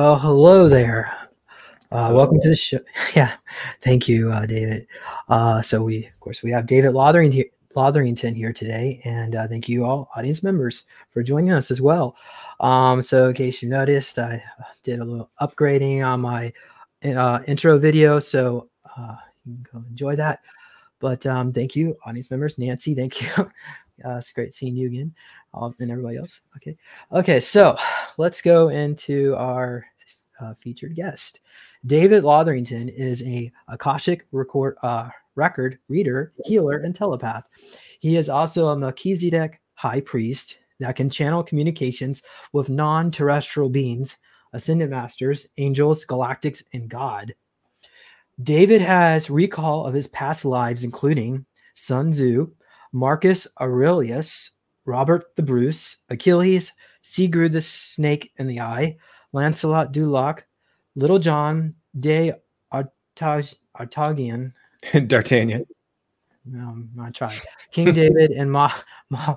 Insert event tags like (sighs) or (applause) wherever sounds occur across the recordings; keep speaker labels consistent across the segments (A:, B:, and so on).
A: Well, hello there. Uh, welcome to the show. (laughs) Yeah, thank you, uh, David. Uh, so we, of course, we have David Lotherington here, Lotherington here today, and uh, thank you all, audience members, for joining us as well. Um, so, in case you noticed, I did a little upgrading on my uh, intro video, so uh, you can go enjoy that. But um, thank you, audience members. Nancy, thank (laughs) you. it's great seeing you again and everybody else. Okay. Okay. So let's go into our uh, featured guest. David Lotherington is a Akashic record, uh, record reader, healer, and telepath. He is also a Melchizedek high priest that can channel communications with non terrestrial beings, ascended masters, angels, galactics, and God. David has recall of his past lives, including Sun Tzu, Marcus Aurelius, Robert the Bruce, Achilles, Sigurd the Snake in the Eye, Lancelot du Lac, Little John de Artag- Artagian, (laughs)
B: D'Artagnan.
A: No, I tried. King David and Ma- Ma-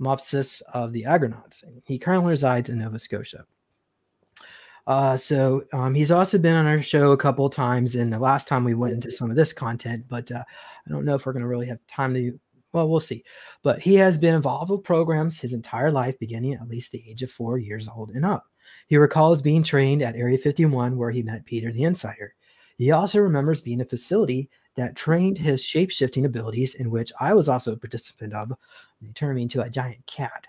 A: Mopsus of the Argonauts. He currently resides in Nova Scotia. Uh, so um, he's also been on our show a couple of times, and the last time we went into some of this content, but uh, I don't know if we're going to really have time to well, we'll see. But he has been involved with programs his entire life, beginning at least the age of four years old and up. He recalls being trained at Area 51, where he met Peter the Insider. He also remembers being a facility that trained his shape shifting abilities, in which I was also a participant of. Turned me into a giant cat.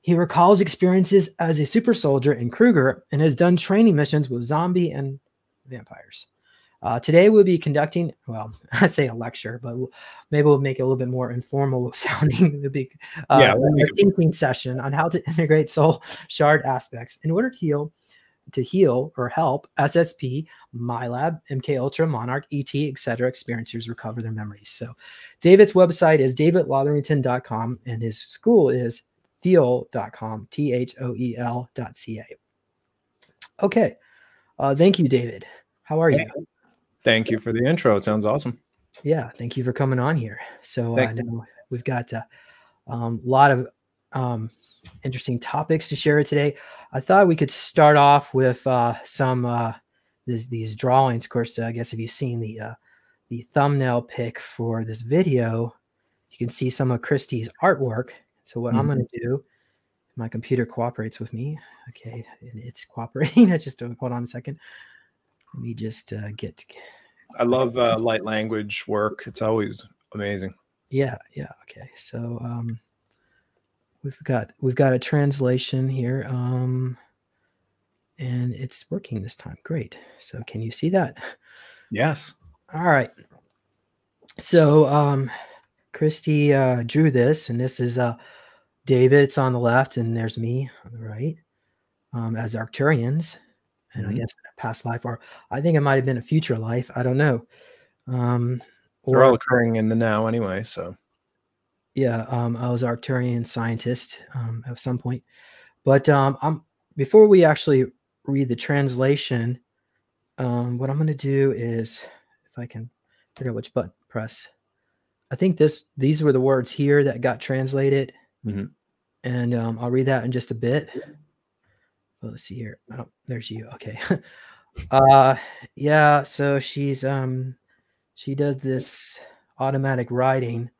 A: He recalls experiences as a super soldier in Kruger and has done training missions with zombie and vampires. Uh, today we'll be conducting, well, (laughs) I say a lecture, but we'll, maybe we'll make it a little bit more informal (laughs) sounding. the big uh, yeah, we'll a thinking session on how to (laughs) integrate soul shard aspects in order to heal, to heal or help SSP, MILAB, MK Ultra, Monarch, ET, etc. experiencers recover their memories. So, David's website is davidlotherington.com and his school is thoel.com, T H O E L.ca. Okay. Uh, thank you, David. How are you?
B: Thank you for the intro. It sounds awesome.
A: Yeah, thank you for coming on here. So I know we've got a um, lot of um, interesting topics to share today. I thought we could start off with uh, some uh, these, these drawings. Of course, uh, I guess if you've seen the uh, the thumbnail pic for this video, you can see some of Christie's artwork. So what mm-hmm. I'm going to do, my computer cooperates with me. Okay, it's cooperating. (laughs) I just hold on a second. Let me just uh, get.
B: I love uh, light language work. It's always amazing.
A: Yeah, yeah. Okay, so um, we've got we've got a translation here, um, and it's working this time. Great. So can you see that?
B: Yes.
A: All right. So um, Christy uh, drew this, and this is uh, David's on the left, and there's me on the right um, as Arcturians and mm-hmm. I guess past life, or I think it might have been a future life. I don't know. Um,
B: They're all occurring in the now anyway. So,
A: yeah, um, I was an Arcturian scientist um, at some point, but um, I'm before we actually read the translation. Um, what I'm going to do is, if I can figure out which button press, I think this these were the words here that got translated, mm-hmm. and um, I'll read that in just a bit let's see here. Oh, there's you. Okay. (laughs) uh yeah, so she's um she does this automatic writing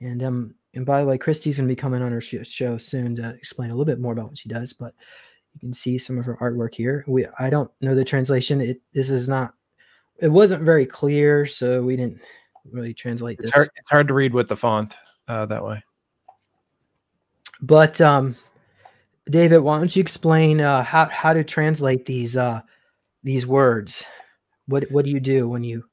A: and um and by the way, Christy's gonna be coming on her show soon to explain a little bit more about what she does, but you can see some of her artwork here. We I don't know the translation. It this is not it wasn't very clear, so we didn't really translate
B: it's
A: this.
B: Hard, it's hard to read with the font uh, that way.
A: But um David, why don't you explain uh, how how to translate these uh, these words? What what do you do when you?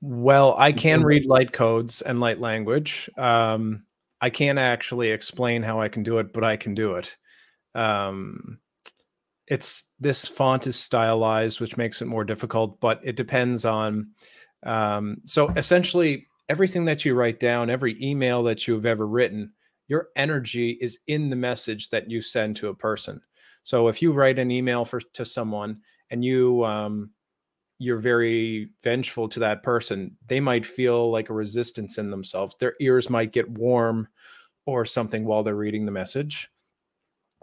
B: Well, I can read light codes and light language. Um, I can't actually explain how I can do it, but I can do it. Um, it's this font is stylized, which makes it more difficult, but it depends on. Um, so essentially, everything that you write down, every email that you've ever written, your energy is in the message that you send to a person. So if you write an email for to someone and you um, you're very vengeful to that person, they might feel like a resistance in themselves. Their ears might get warm or something while they're reading the message.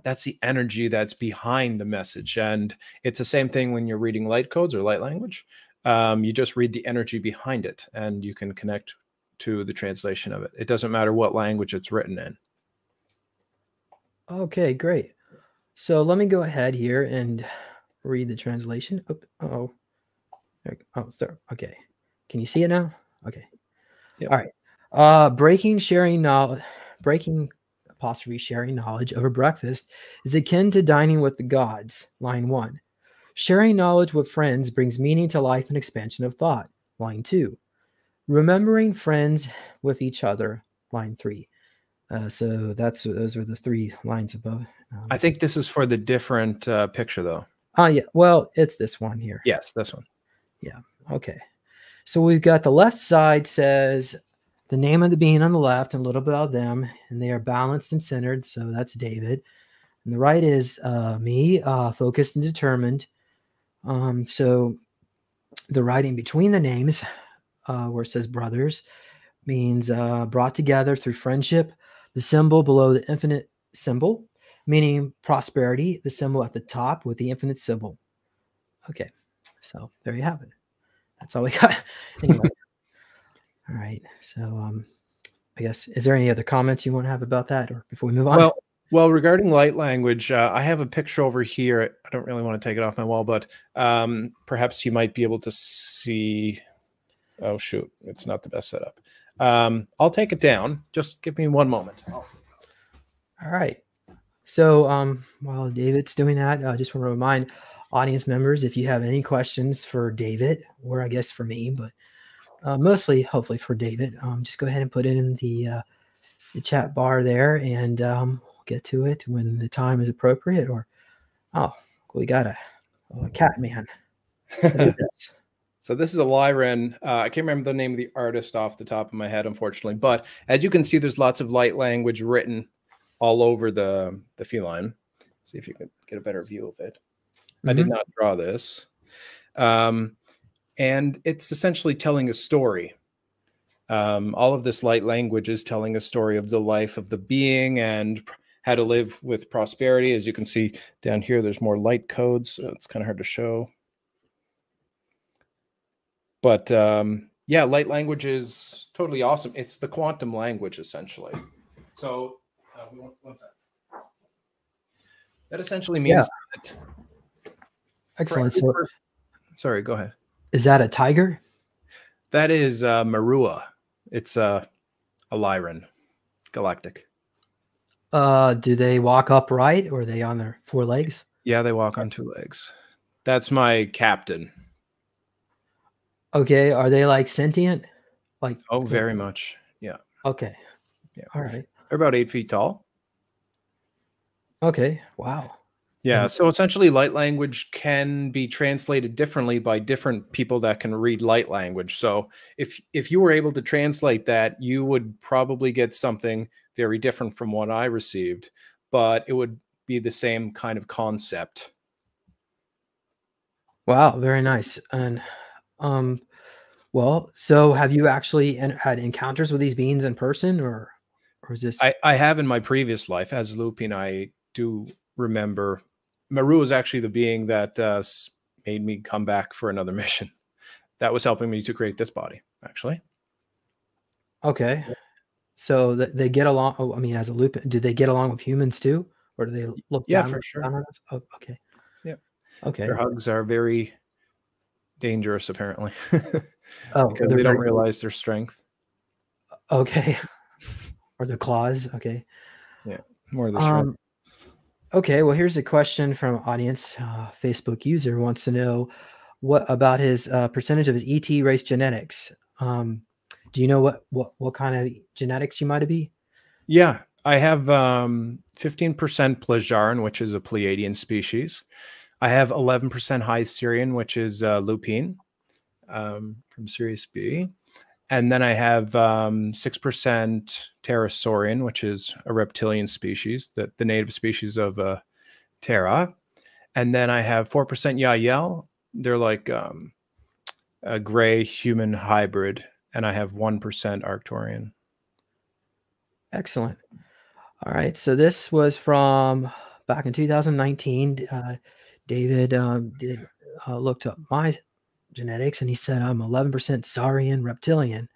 B: that's the energy that's behind the message. And it's the same thing when you're reading light codes or light language. Um, you just read the energy behind it and you can connect to the translation of it. It doesn't matter what language it's written in.
A: Okay, great. So let me go ahead here and read the translation. Oh, oh, there. Okay. Can you see it now? Okay. Yep. All right. Uh, breaking sharing knowledge, breaking apostrophe sharing knowledge over breakfast is akin to dining with the gods. Line one. Sharing knowledge with friends brings meaning to life and expansion of thought. Line two. Remembering friends with each other. Line three. Uh, so that's those are the three lines above.
B: Um, I think this is for the different uh, picture, though.
A: Oh yeah, well, it's this one here.
B: Yes, this one.
A: Yeah. Okay. So we've got the left side says the name of the being on the left and a little bit about them, and they are balanced and centered. So that's David. And the right is uh, me, uh, focused and determined. Um, so the writing between the names, uh, where it says brothers, means uh, brought together through friendship. The symbol below the infinite symbol, meaning prosperity. The symbol at the top with the infinite symbol. Okay, so there you have it. That's all we got. (laughs) anyway. (laughs) All right. So, um, I guess is there any other comments you want to have about that, or before we move on?
B: Well, well, regarding light language, uh, I have a picture over here. I don't really want to take it off my wall, but um, perhaps you might be able to see. Oh shoot, it's not the best setup. Um, I'll take it down. Just give me one moment.
A: All right. So um, while David's doing that, I uh, just want to remind audience members if you have any questions for David, or I guess for me, but uh, mostly hopefully for David. Um, just go ahead and put it in the uh, the chat bar there, and um, we'll get to it when the time is appropriate. Or oh, we got a, a cat man. (laughs)
B: so this is a Lyran. Uh, I can't remember the name of the artist off the top of my head, unfortunately. But as you can see, there's lots of light language written all over the the feline. See if you can get a better view of it. Mm-hmm. I did mm-hmm. not draw this. Um, and it's essentially telling a story. Um, all of this light language is telling a story of the life of the being and how to live with prosperity. As you can see down here, there's more light codes. So it's kind of hard to show. But um, yeah, light language is totally awesome. It's the quantum language, essentially. So, uh, one second. That essentially means yeah. that.
A: Excellent. So,
B: sorry, go ahead.
A: Is that a tiger?
B: That is uh, Marua. It's uh, a Lyran galactic.
A: Uh, do they walk upright or are they on their four legs?
B: Yeah, they walk on two legs. That's my captain.
A: Okay, are they like sentient? Like
B: oh, very much. Yeah.
A: Okay.
B: Yeah.
A: All right.
B: They're about eight feet tall.
A: Okay. Wow.
B: Yeah. So essentially, light language can be translated differently by different people that can read light language. So if if you were able to translate that, you would probably get something very different from what I received, but it would be the same kind of concept.
A: Wow, very nice. And um, well, so have you actually had encounters with these beings in person, or or is this?
B: I, I have in my previous life as Lupin. I do remember Maru was actually the being that uh, made me come back for another (laughs) mission. That was helping me to create this body, actually.
A: Okay. So th- they get along. Oh, I mean, as a loop, do they get along with humans too, or do they look?
B: Yeah, for sure.
A: Oh, okay.
B: Yeah.
A: Okay.
B: Their hugs are very dangerous, apparently. (laughs) oh, because they don't realize their strength.
A: Okay. Or the claws. Okay.
B: Yeah, more of the strength. Um,
A: Okay, well, here's a question from audience. Uh, Facebook user wants to know what about his uh, percentage of his ET race genetics. Um, do you know what what what kind of genetics you might be?
B: Yeah, I have um, 15% Plejaren, which is a Pleiadian species. I have 11% High Sirian, which is uh, Lupine um, from Sirius B. And then I have um, 6% Pterosaurian, which is a reptilian species, the, the native species of uh, Terra. And then I have 4% Yahyel. They're like um, a gray human hybrid. And I have 1% Arcturian.
A: Excellent. All right. So this was from back in 2019, uh, David um, did uh, looked up my genetics and he said I'm 11% Saurian reptilian.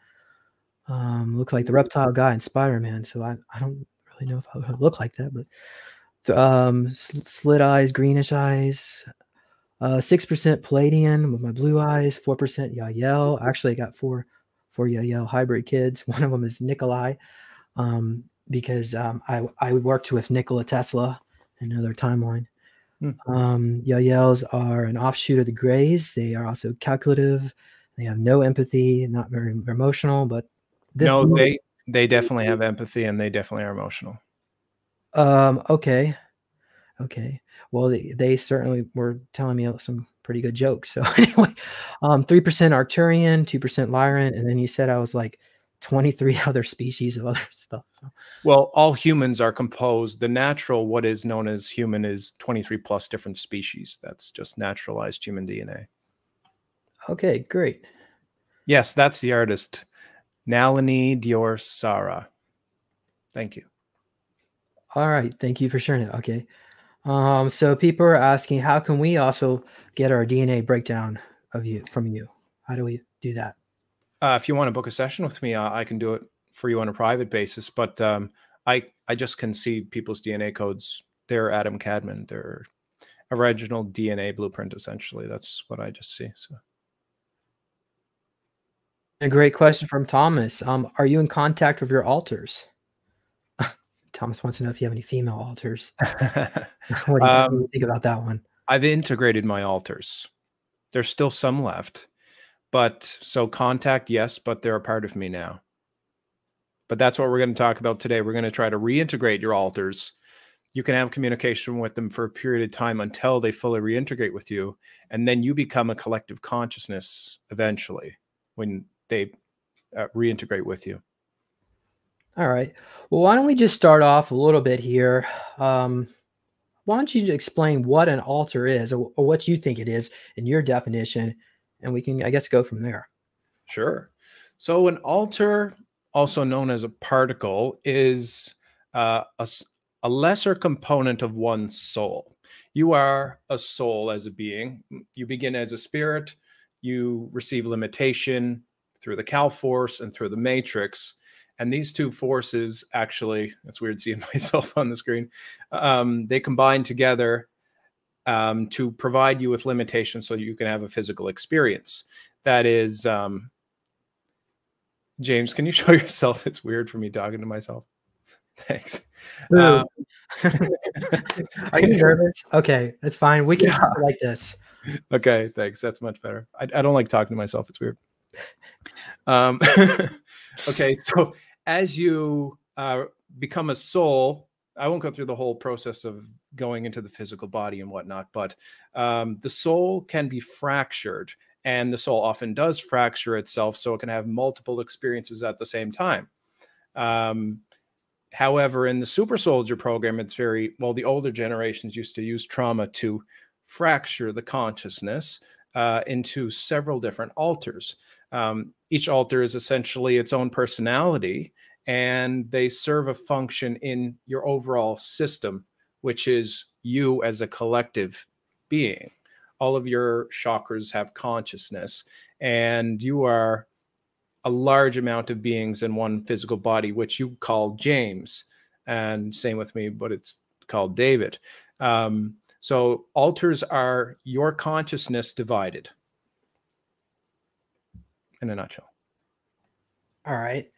A: Um, look like the reptile guy in Spider-Man. So I, I don't really know if I would look like that, but um, slit eyes, greenish eyes, uh, 6% Pleiadian with my blue eyes, 4% Yahyel. Actually, I got four, four Yahyel hybrid kids. (laughs) One of them is Nikolai um, because um, I, I worked with Nikola Tesla another timeline. Hmm. Um, Yahyels are an offshoot of the Greys. They are also calculative. They have no empathy, not very emotional, but
B: no, they they definitely have empathy and they definitely are emotional.
A: Um. Okay. Okay. Well, they, they certainly were telling me some pretty good jokes. So (laughs) anyway, um, three percent Arcturian, two percent Lyran, and then you said I was like 23 (laughs) other species of other stuff. So.
B: Well, all humans are composed. The natural, what is known as human, is 23 plus different species. That's just naturalized human DNA.
A: Okay, great.
B: Yes, that's the artist, Nalini Dior Sara. Thank you.
A: All right, thank you for sharing it. Okay. Um, so people are asking, how can we also get our DNA breakdown of you from you? How do we do that?
B: Uh, if you want to book a session with me, uh, I can do it for you on a private basis. But um, I I just can see people's DNA codes. They're Adam Kadmon. They're original DNA blueprint. Essentially, that's what I just see. So.
A: A great question from Thomas. Um, are you in contact with your alters? (laughs) Thomas wants to know if you have any female alters. (laughs) what, do you, um, think about that one?
B: I've integrated my alters. There's still some left. But so contact, yes, but they're a part of me now. But that's what we're going to talk about today. We're going to try to reintegrate your alters. You can have communication with them for a period of time until they fully reintegrate with you. And then you become a collective consciousness eventually when they uh, reintegrate with you.
A: All right. Well, why don't we just start off a little bit here? Um, why don't you explain what an alter is or what you think it is in your definition? And we can, I guess, go from there.
B: Sure. So an alter, also known as a particle, is uh, a, a lesser component of one's soul. You are a soul as a being. You begin as a spirit. You receive limitation through the Cal force and through the matrix. And these two forces actually, it's weird seeing (laughs) myself on the screen, um, they combine together um, to provide you with limitations so you can have a physical experience. That is, um, James, can you (laughs) show yourself? It's weird for me talking to myself. (laughs) Thanks. Um, (laughs)
A: Are you nervous? Okay, that's fine. We can yeah. talk like this.
B: Okay, thanks. That's much better. I, I don't like talking to myself. It's weird. Um, okay, so as you uh, become a soul, I won't go through the whole process of going into the physical body and whatnot, but um, the soul can be fractured, and the soul often does fracture itself, so it can have multiple experiences at the same time. Um, however, in the super soldier program, it's very well, the older generations used to use trauma to fracture the consciousness uh, into several different alters. Um, each alter is essentially its own personality and they serve a function in your overall system, which is you as a collective being. All of your chakras have consciousness, and you are a large amount of beings in one physical body, which you call James. And same with me, but it's called David. Um, so alters are your consciousness divided in a nutshell.
A: All right.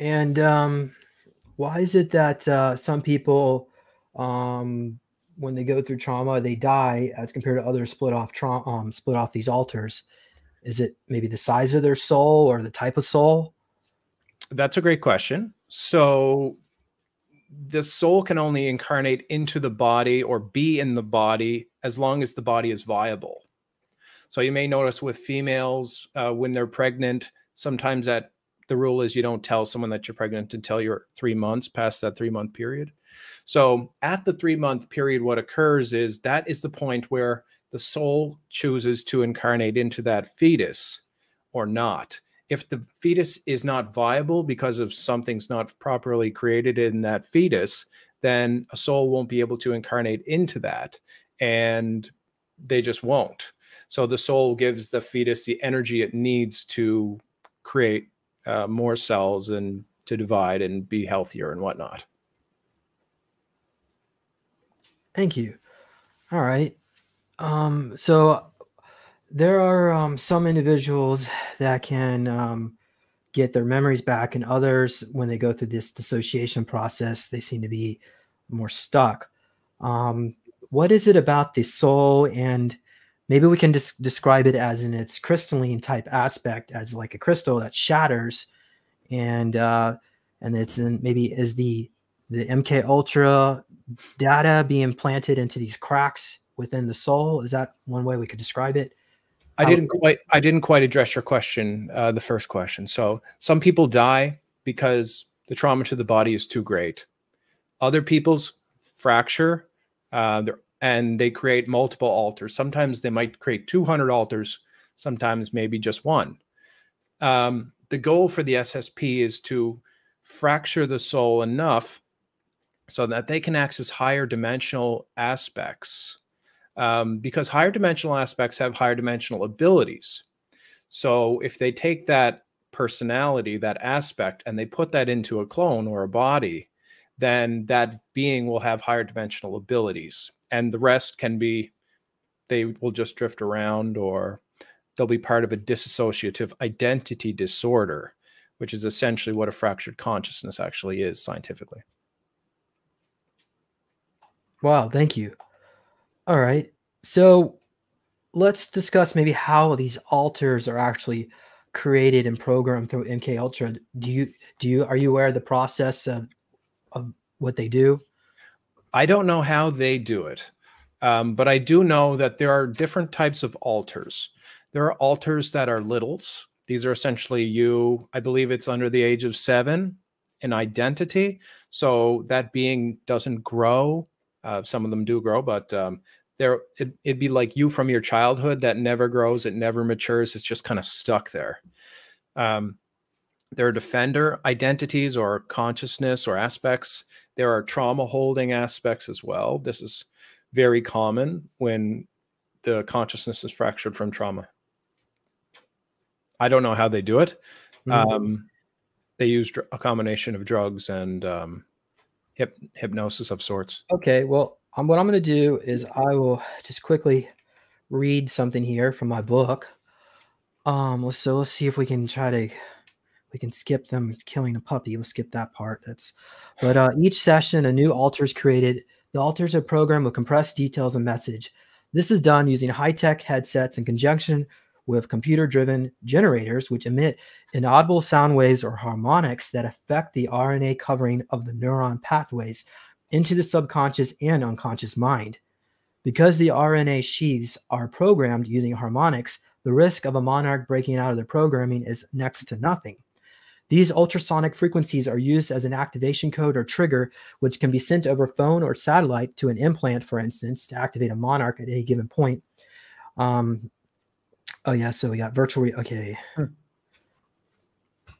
A: And um, why is it that uh, some people, um, when they go through trauma, they die as compared to others split off trauma, um, split off these alters? Is it maybe the size of their soul or the type of soul?
B: That's a great question. So the soul can only incarnate into the body or be in the body as long as the body is viable. So you may notice with females uh, when they're pregnant, sometimes that the rule is you don't tell someone that you're pregnant until you're three months past that three month period. So at the three month period, what occurs is that is the point where the soul chooses to incarnate into that fetus or not. If the fetus is not viable because of something's not properly created in that fetus, then a soul won't be able to incarnate into that. And they just won't. So the soul gives the fetus the energy it needs to create uh, more cells and to divide and be healthier and whatnot.
A: Thank you. All right. Um, so there are um, some individuals that can um, get their memories back, and others, when they go through this dissociation process, they seem to be more stuck. Um, what is it about the soul and maybe we can just describe it as in its crystalline type aspect as like a crystal that shatters and uh and it's in maybe is the the mk ultra data being planted into these cracks within the soul? Is that one way we could describe it?
B: I didn't quite i didn't quite address your question uh, the first question. So some people die because the trauma to the body is too great. Other people's fracture uh, and they create multiple alters. Sometimes they might create 200 alters, sometimes maybe just one. Um, the goal for the SSP is to fracture the soul enough so that they can access higher dimensional aspects. Um, because higher dimensional aspects have higher dimensional abilities. So if they take that personality, that aspect, and they put that into a clone or a body, then that being will have higher dimensional abilities. And the rest can be, they will just drift around or they'll be part of a dissociative identity disorder, which is essentially what a fractured consciousness actually is scientifically.
A: Wow, thank you. All right. So let's discuss maybe how these alters are actually created and programmed through MK Ultra. Do you do you are you aware of the process of of what they do?
B: I don't know how they do it, um, but I do know that there are different types of alters. There are alters that are littles. These are essentially you, I believe it's under the age of seven in identity. So that being doesn't grow. Uh, some of them do grow, but um, there it, it'd be like you from your childhood that never grows, it never matures. It's just kind of stuck there. Um, there are defender identities or consciousness or aspects. There are trauma holding aspects as well. This is very common when the consciousness is fractured from trauma. I don't know how they do it. Mm-hmm. Um, they use a combination of drugs and um, hip, hypnosis of sorts.
A: Okay. Well, um, what I'm going to do is I will just quickly read something here from my book. Um, so let's see if we can try to we can skip them killing a puppy. We'll skip that part. That's but uh, each session a new alter is created. The alters are programmed with compressed details and message. This is done using high-tech headsets in conjunction with computer-driven generators, which emit inaudible sound waves or harmonics that affect the RNA covering of the neuron pathways into the subconscious and unconscious mind. Because the RNA sheaths are programmed using harmonics, the risk of a monarch breaking out of their programming is next to nothing. These ultrasonic frequencies are used as an activation code or trigger, which can be sent over phone or satellite to an implant, for instance, to activate a monarch at any given point. Um, oh, yeah. So we got virtual. Re- okay. Hmm.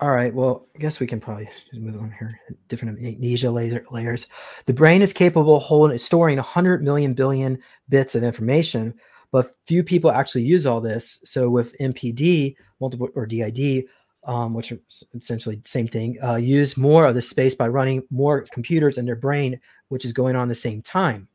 A: All right. Well, I guess we can probably move on here. Different amnesia laser layers. The brain is capable of holding, storing 100 million billion bits of information, but few people actually use all this. So with MPD, multiple or DID, um, which are essentially the same thing, uh, use more of the space by running more computers in their brain, which is going on at the same time.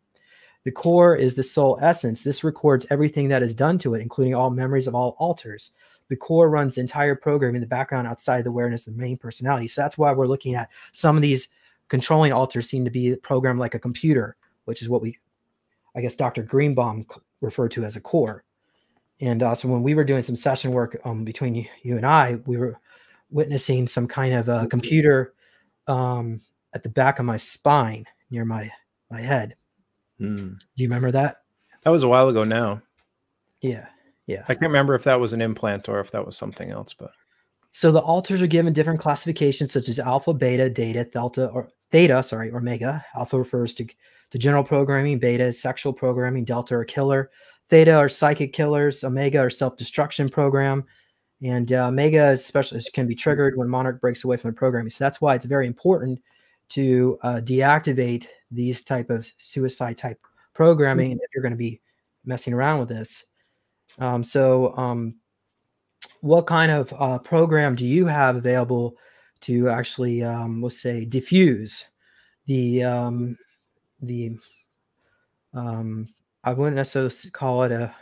A: The core is the soul essence. This records everything that is done to it, including all memories of all alters. The core runs the entire program in the background outside the awareness of the main personality. So that's why we're looking at some of these controlling alters seem to be programmed like a computer, which is what we, I guess, Dr. Greenbaum referred to as a core. And uh, so when we were doing some session work um, between you, you, and I, we were witnessing some kind of a computer um, at the back of my spine near my my head. Mm. Do you remember that?
B: That was a while ago now.
A: Yeah. Yeah.
B: I can't remember if that was an implant or if that was something else, but
A: so the alters are given different classifications such as alpha, beta, data, delta, or theta, sorry, or omega. Alpha refers to, to general programming, beta is sexual programming, delta or killer, theta are psychic killers, omega or self-destruction program, and uh, Omega especially can be triggered when Monarch breaks away from the programming. So that's why it's very important to uh, deactivate these type of suicide type programming mm-hmm. if you're going to be messing around with this. Um, so, um, what kind of uh, program do you have available to actually, um, let's say, diffuse the um, the um, I wouldn't necessarily call it a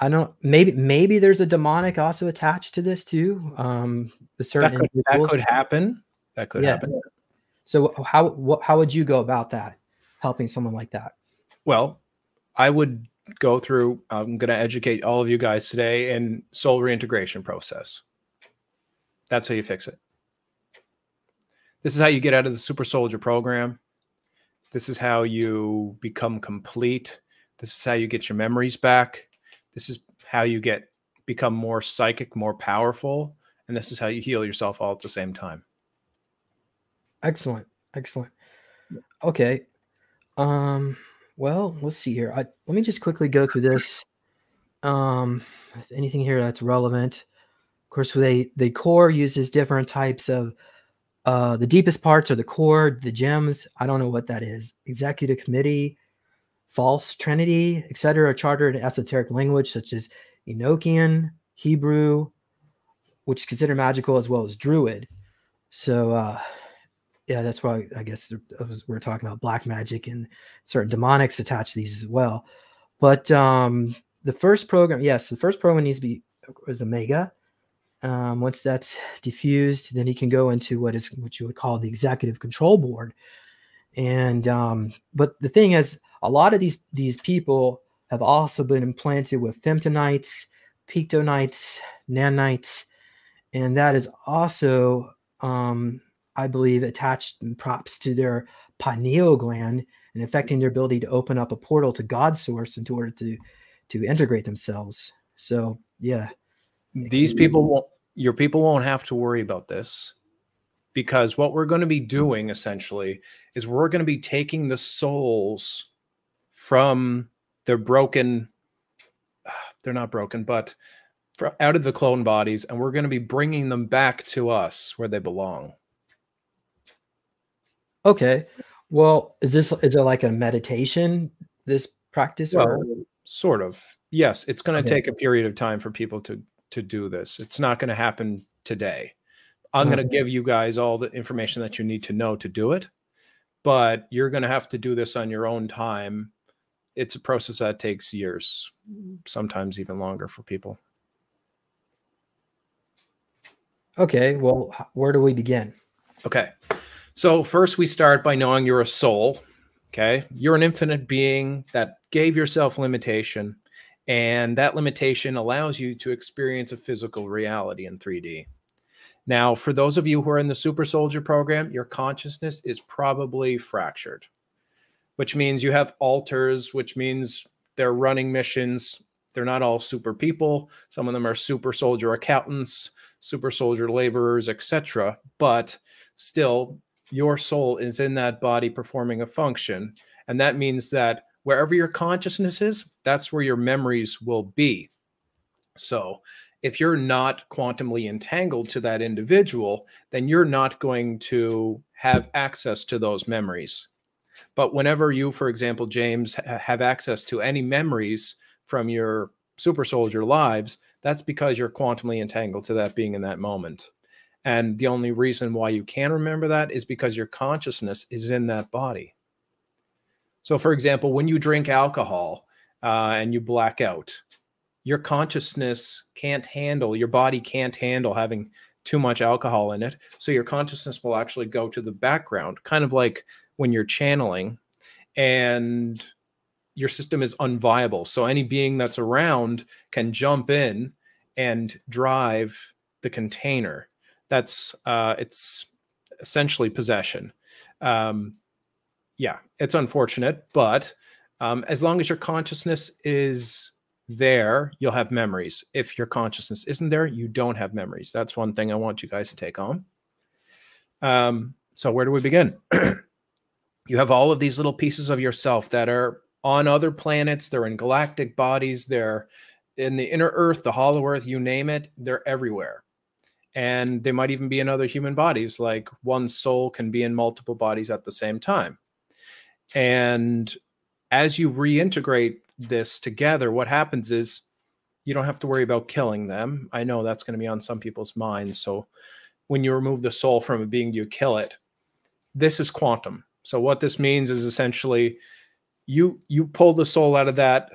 A: I don't maybe maybe there's a demonic also attached to this too. Um the certain
B: that could, that could happen. That could yeah. happen.
A: So how what, how would you go about that? Helping someone like that?
B: Well, I would go through I'm going to educate all of you guys today in soul reintegration process. That's how you fix it. This is how you get out of the super soldier program. This is how you become complete. This is how you get your memories back. This is how you get become more psychic, more powerful, and this is how you heal yourself all at the same time.
A: Excellent. Excellent. Okay. Um well, let's see here. I, let me just quickly go through this. Um anything here that's relevant. Of course, they the core uses different types of uh, the deepest parts are the core, the gems. I don't know what that is. Executive committee, false trinity, etc. Chartered in esoteric language such as Enochian, Hebrew, which is considered magical as well as Druid. So, uh, yeah, that's why I guess we're talking about black magic and certain demonics attached to these as well. But um, the first program, yes, the first program needs to be is Omega. Um, once that's diffused, then you can go into what is what you would call the executive control board. And um, but the thing is, a lot of these these people have also been implanted with femtonites, pictonites, nanites, and that is also, um, I believe, attached props to their pineal gland and affecting their ability to open up a portal to God's source in order to to integrate themselves. So yeah,
B: these people won't your people won't have to worry about this because what we're going to be doing essentially is we're going to be taking the souls from their broken (sighs) they're not broken but out of the clone bodies and we're going to be bringing them back to us where they belong
A: okay well is this is it like a meditation this practice well, or
B: sort of yes it's going to okay. take a period of time for people to to do this. It's not going to happen today. I'm going to give you guys all the information that you need to know to do it, but you're going to have to do this on your own time. It's a process that takes years, sometimes even longer for people.
A: Okay, well, where do we begin?
B: Okay. So, first we start by knowing you're a soul. Okay. You're an infinite being that gave yourself limitation and that limitation allows you to experience a physical reality in 3D. Now, for those of you who are in the Super Soldier program, your consciousness is probably fractured, which means you have alters, which means they're running missions. They're not all super people. Some of them are super soldier accountants, super soldier laborers, etc. But still, your soul is in that body performing a function. And that means that wherever your consciousness is, that's where your memories will be. So, if you're not quantumly entangled to that individual, then you're not going to have access to those memories. But whenever you, for example, James, have access to any memories from your super soldier lives, that's because you're quantumly entangled to that being in that moment. And the only reason why you can remember that is because your consciousness is in that body. So, for example, when you drink alcohol uh, and you black out, your consciousness can't handle, your body can't handle having too much alcohol in it. So, your consciousness will actually go to the background, kind of like when you're channeling, and your system is unviable. So, any being that's around can jump in and drive the container. That's uh, it's essentially possession. Um, yeah, it's unfortunate, but um, as long as your consciousness is there, you'll have memories. If your consciousness isn't there, you don't have memories. That's one thing I want you guys to take on. Um, so, where do we begin? (clears throat) you have all of these little pieces of yourself that are on other planets, they're in galactic bodies, they're in the inner earth, the hollow earth, you name it, they're everywhere. and they might even be in other human bodies like one soul can be in multiple bodies at the same time. And as you reintegrate this together what happens is you don't have to worry about killing them. I know that's going to be on some people's minds. So when you remove the soul from a being do you kill it. This is quantum so what this means is essentially you you pull the soul out of that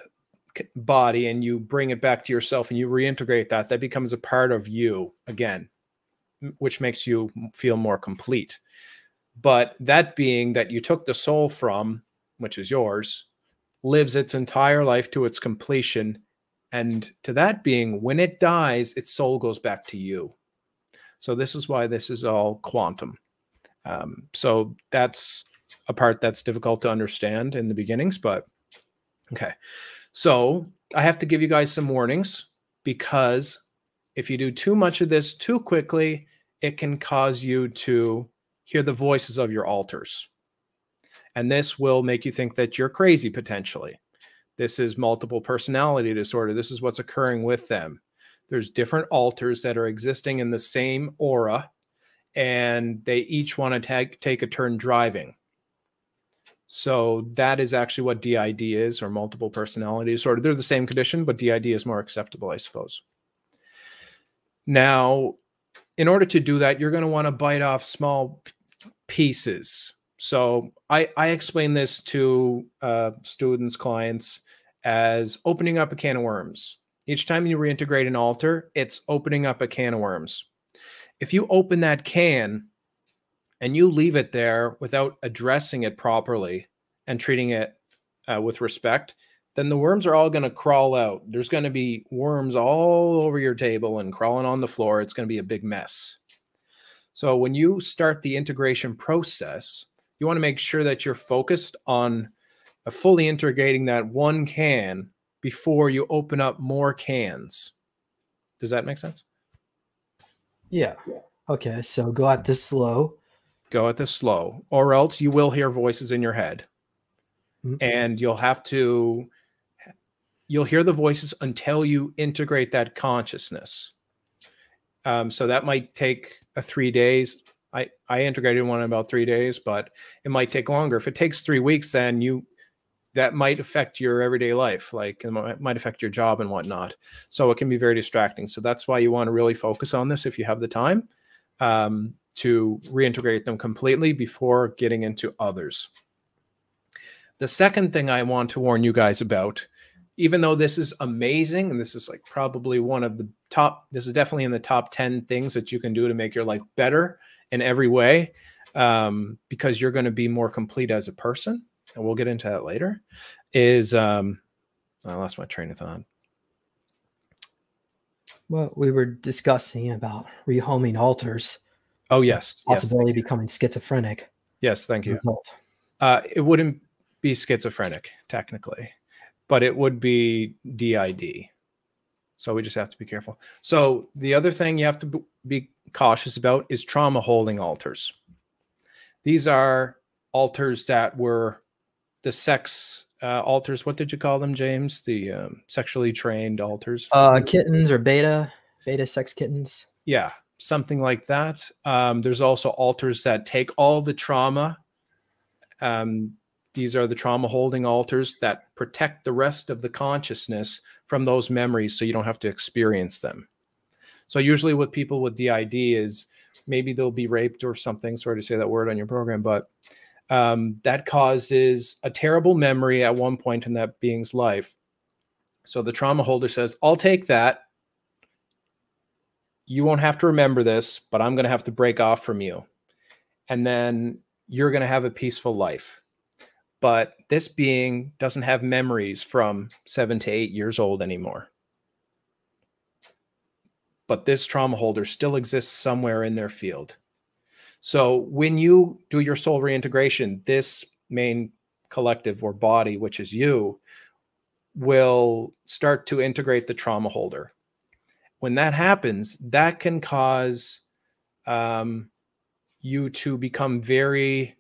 B: body and you bring it back to yourself and you reintegrate that that becomes a part of you again which makes you feel more complete. But that being that you took the soul from which is yours lives its entire life to its completion. And to that being when it dies its soul goes back to you. So this is why this is all quantum. Um, so that's a part that's difficult to understand in the beginnings but okay so I have to give you guys some warnings because if you do too much of this too quickly, it can cause you to hear the voices of your alters. And this will make you think that you're crazy potentially. This is multiple personality disorder. This is what's occurring with them. There's different alters that are existing in the same aura, and they each want to take, take a turn driving. So that is actually what DID is, or multiple personality disorder. They're the same condition, but DID is more acceptable, I suppose. Now, in order to do that, you're going to want to bite off small pieces. So I, I explain this to uh, students, clients, as opening up a can of worms. Each time you reintegrate an alter, it's opening up a can of worms. If you open that can, and you leave it there without addressing it properly and treating it uh, with respect, then the worms are all going to crawl out. There's going to be worms all over your table and crawling on the floor. It's going to be a big mess. So when you start the integration process, you want to make sure that you're focused on uh, fully integrating that one can before you open up more cans. Does that make sense?
A: Yeah. Okay. So go at this slow
B: go at this slow, or else you will hear voices in your head. Mm-hmm. And you'll have to, you'll hear the voices until you integrate that consciousness. Um, so that might take a three days. I, I integrated one in about three days, but it might take longer. If it takes three weeks, then you that might affect your everyday life, like it might affect your job and whatnot. So it can be very distracting. So that's why you want to really focus on this if you have the time. Um, to reintegrate them completely before getting into others. The second thing I want to warn you guys about, even though this is amazing, and this is like probably one of the top, this is definitely in the top 10 things that you can do to make your life better in every way, um, because you're going to be more complete as a person. And we'll get into that later. Is, um, I lost my train of thought.
A: Well, we were discussing about rehoming alters
B: Oh yes,
A: possibility
B: yes.
A: becoming schizophrenic.
B: Yes, thank you. Uh, it wouldn't be schizophrenic technically, but it would be DID. So we just have to be careful. So the other thing you have to be cautious about is trauma holding alters. These are alters that were the sex uh, alters. What did you call them, James? The um, sexually trained alters.
A: Uh, kittens or beta, beta sex kittens.
B: Yeah, something like that. Um, there's also alters that take all the trauma. Um, these are the trauma holding alters that protect the rest of the consciousness from those memories so you don't have to experience them. So, usually, with people with DID, is maybe they'll be raped or something. Sorry to say that word on your program, but um, that causes a terrible memory at one point in that being's life. So, the trauma holder says, I'll take that you won't have to remember this, but I'm going to have to break off from you. And then you're going to have a peaceful life. But this being doesn't have memories from seven to eight years old anymore. But this trauma holder still exists somewhere in their field. So when you do your soul reintegration, this main collective or body, which is you, will start to integrate the trauma holder when that happens, that can cause um, you to become very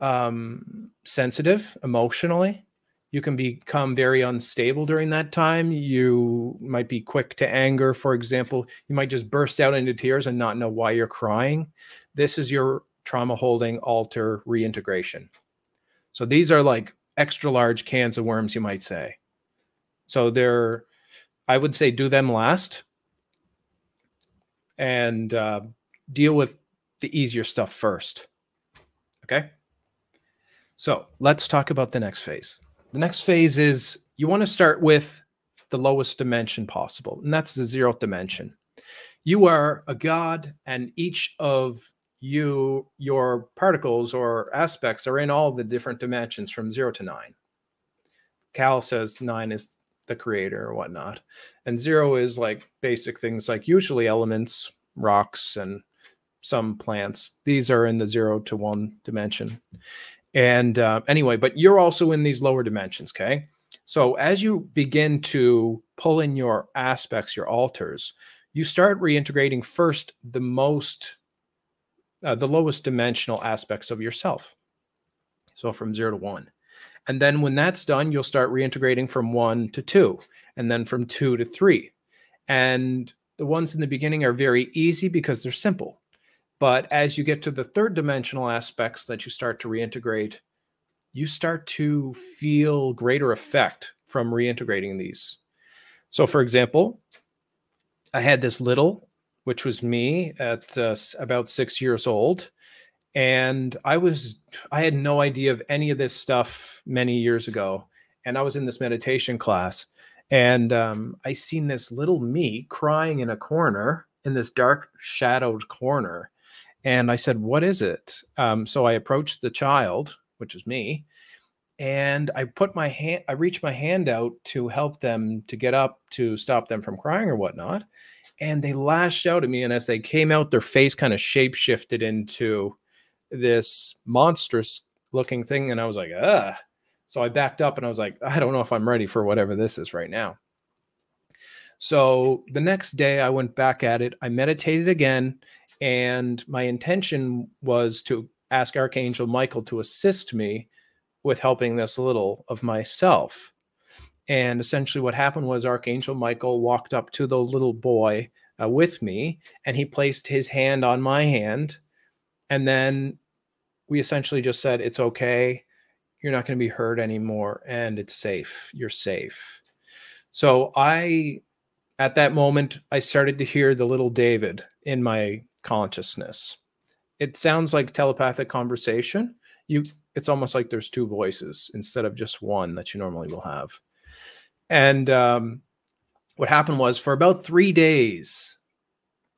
B: um, sensitive emotionally. You can become very unstable during that time. You might be quick to anger, for example. You might just burst out into tears and not know why you're crying. This is your trauma holding alter reintegration. So these are like extra large cans of worms, you might say. So they're, I would say, do them last and uh, deal with the easier stuff first. Okay. So let's talk about the next phase. The next phase is you want to start with the lowest dimension possible, and that's the zeroth dimension. You are a god, and each of you, your particles or aspects are in all the different dimensions from zero to nine. Cal says nine is the creator or whatnot, and zero is like basic things like usually elements, rocks, and some plants. These are in the zero to one dimension. And uh, anyway, but you're also in these lower dimensions, okay? So as you begin to pull in your aspects, your alters, you start reintegrating first the most, uh, the lowest dimensional aspects of yourself. So from zero to one. And then when that's done, you'll start reintegrating from one to two, and then from two to three. And the ones in the beginning are very easy because they're simple. But as you get to the third dimensional aspects that you start to reintegrate, you start to feel greater effect from reintegrating these. So, for example, I had this little, which was me at uh, about six years old. And I was, I had no idea of any of this stuff many years ago. And I was in this meditation class. And um, I seen this little me crying in a corner, in this dark, shadowed corner. And I said, What is it? Um, so I approached the child, which is me, and I put my hand, I reached my hand out to help them to get up to stop them from crying or whatnot. And they lashed out at me. And as they came out, their face kind of shape shifted into this monstrous looking thing. And I was like, ah. So I backed up and I was like, I don't know if I'm ready for whatever this is right now. So the next day I went back at it. I meditated again and my intention was to ask Archangel Michael to assist me with helping this little of myself. And essentially, what happened was Archangel Michael walked up to the little boy uh, with me and he placed his hand on my hand. And then we essentially just said, It's okay. You're not going to be hurt anymore. And it's safe. You're safe. So I, at that moment, I started to hear the little David in my consciousness. It sounds like telepathic conversation. You it's almost like there's two voices instead of just one that you normally will have. And um, what happened was for about three days,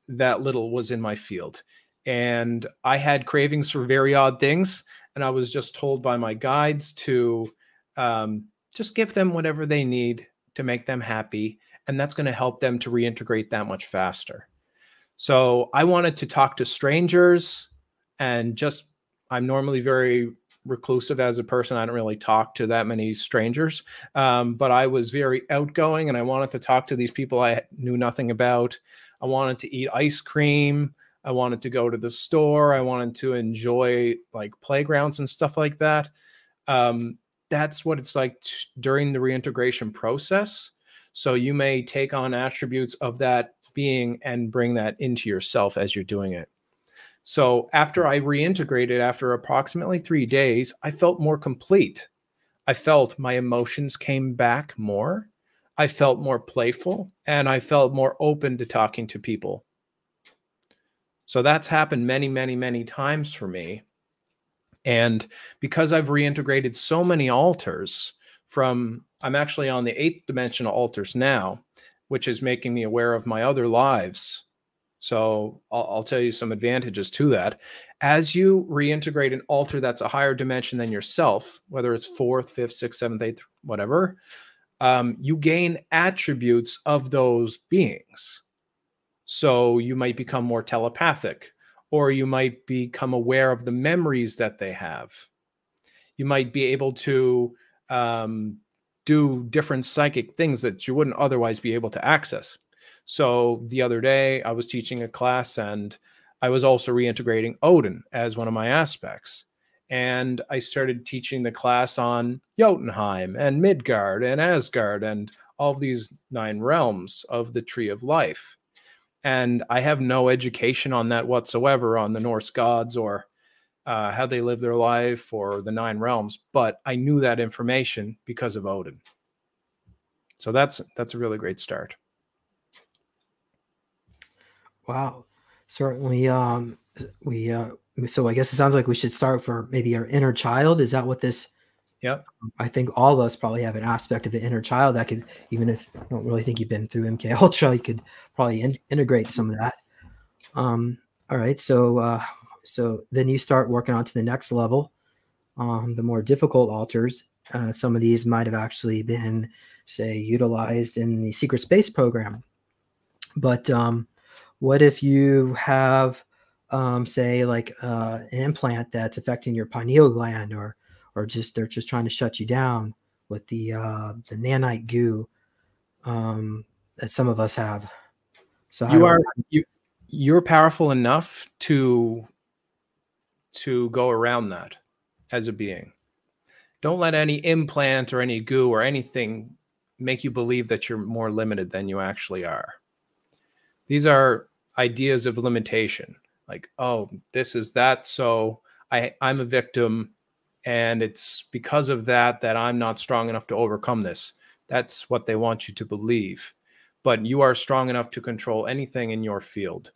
B: that little was in my field. And I had cravings for very odd things. And I was just told by my guides to um, just give them whatever they need to make them happy. And that's going to help them to reintegrate that much faster. So I wanted to talk to strangers and just, I'm normally very reclusive as a person. I don't really talk to that many strangers, um, but I was very outgoing and I wanted to talk to these people I knew nothing about. I wanted to eat ice cream. I wanted to go to the store. I wanted to enjoy like playgrounds and stuff like that. Um, that's what it's like t- during the reintegration process. So you may take on attributes of that being and bring that into yourself as you're doing it. So after I reintegrated after approximately three days, I felt more complete. I felt my emotions came back more. I felt more playful and I felt more open to talking to people. So that's happened many, many, many times for me. And because I've reintegrated so many alters from, I'm actually on the eighth dimensional alters now, which is making me aware of my other lives. So I'll, I'll, tell you some advantages to that. As you reintegrate an alter that's a higher dimension than yourself, whether it's fourth, fifth, sixth, seventh, eighth, whatever, um, you gain attributes of those beings. So you might become more telepathic, or you might become aware of the memories that they have. You might be able to um, do different psychic things that you wouldn't otherwise be able to access. So the other day, I was teaching a class and I was also reintegrating Odin as one of my aspects. and I started teaching the class on Jotunheim and Midgard and Asgard and all of these nine realms of the tree of life. And I have no education on that whatsoever on the Norse gods or uh, how they live their life or the nine realms, but I knew that information because of Odin. So that's that's a really great start.
A: Wow, certainly. Um, we uh, so I guess it sounds like we should start for maybe our inner child. Is that what this?
B: Yep.
A: I think all of us probably have an aspect of the inner child that could, even if you don't really think you've been through MK Ultra, you could probably in, integrate some of that. Um, all right, so uh, so then you start working on to the next level, um, the more difficult alters. Uh, some of these might have actually been, say, utilized in the secret space program. But um, what if you have um, say like uh, an implant that's affecting your pineal gland or or just they're just trying to shut you down with the uh, the nanite goo um, that some of us have.
B: So you are you you're powerful enough to to go around that as a being. Don't let any implant or any goo or anything make you believe that you're more limited than you actually are. These are ideas of limitation like oh this is that so i i'm a victim and it's because of that that i'm not strong enough to overcome this. That's what they want you to believe. But you are strong enough to control anything in your field.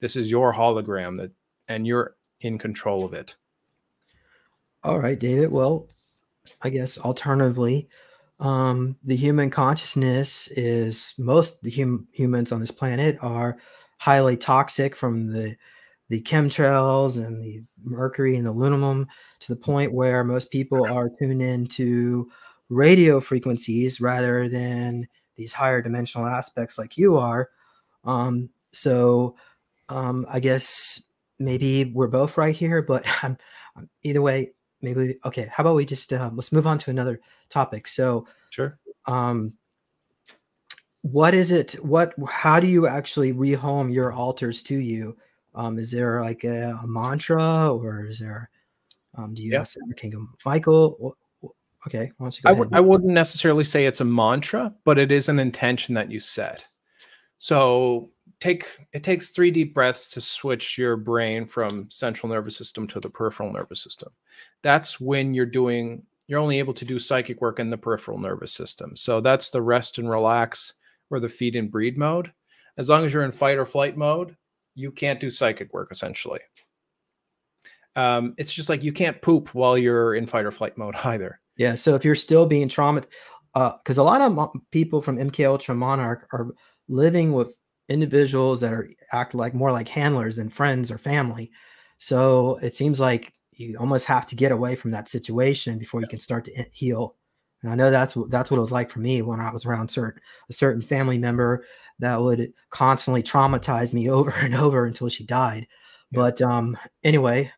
B: This is your hologram that and you're in control of it.
A: All right david. Well i guess alternatively um, the human consciousness is most the hum- humans on this planet are highly toxic from the the chemtrails and the mercury and the aluminum to the point where most people are tuned into radio frequencies rather than these higher dimensional aspects like you are. Um, so um, I guess maybe we're both right here, but (laughs) either way, maybe okay. How about we just uh, let's move on to another topic. So
B: sure.
A: Um, what is it? What? How do you actually rehome your alters to you? Um, is there like a, a mantra or is there, um, do you yeah. ask King Michael? Okay.
B: I w- I wouldn't necessarily say it's a mantra, but it is an intention that you set. So take it takes three deep breaths to switch your brain from central nervous system to the peripheral nervous system. That's when you're doing you're only able to do psychic work in the peripheral nervous system. So that's the rest and relax or the feed and breed mode. As long as you're in fight or flight mode, you can't do psychic work essentially. Um, it's just like you can't poop while you're in fight or flight mode (laughs) either.
A: Yeah. So if you're still being traumatized, because uh, a lot of people from MK Ultra Monarch are living with individuals that are act like more like handlers than friends or family. So it seems like you almost have to get away from that situation before you can start to heal. And I know that's that's what it was like for me when I was around certain a certain family member that would constantly traumatize me (laughs) over and over until she died. Yeah. But um, anyway,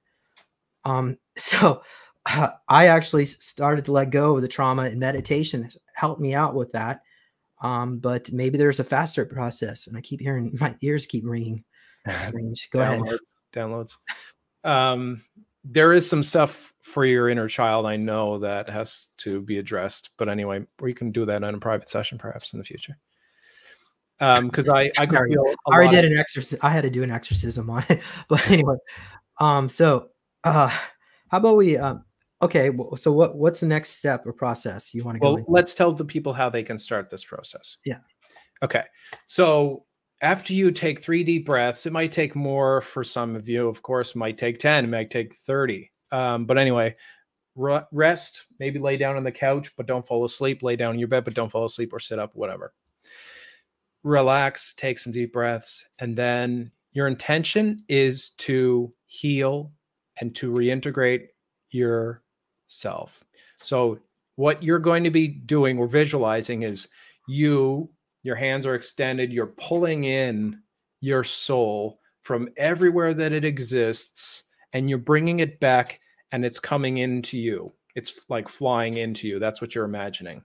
A: um, (laughs) so uh, I actually started to let go of the trauma and meditation helped me out with that. Um, but maybe there's a faster process, and I keep hearing my ears keep ringing. (laughs) Strange. Go
B: downloads, ahead. Downloads. Um, there is some stuff for your inner child I know that has to be addressed. But anyway, we can do that in a private session perhaps in the future um because i i could
A: feel I already did an exorcism i had to do an exorcism on it (laughs) but anyway um so uh how about we um okay so what what's the next step or process you want to
B: well, go Well, let's tell the people how they can start this process.
A: Yeah.
B: Okay so after you take three deep breaths it might take more for some of you of course might take 10 it might take 30 um, but anyway rest maybe lay down on the couch but don't fall asleep lay down in your bed but don't fall asleep or sit up whatever relax, take some deep breaths, and then your intention is to heal and to reintegrate yourself. So, what you're going to be doing or visualizing is you, your hands are extended, you're pulling in your soul from everywhere that it exists, and you're bringing it back and it's coming into you. It's like flying into you. That's what you're imagining.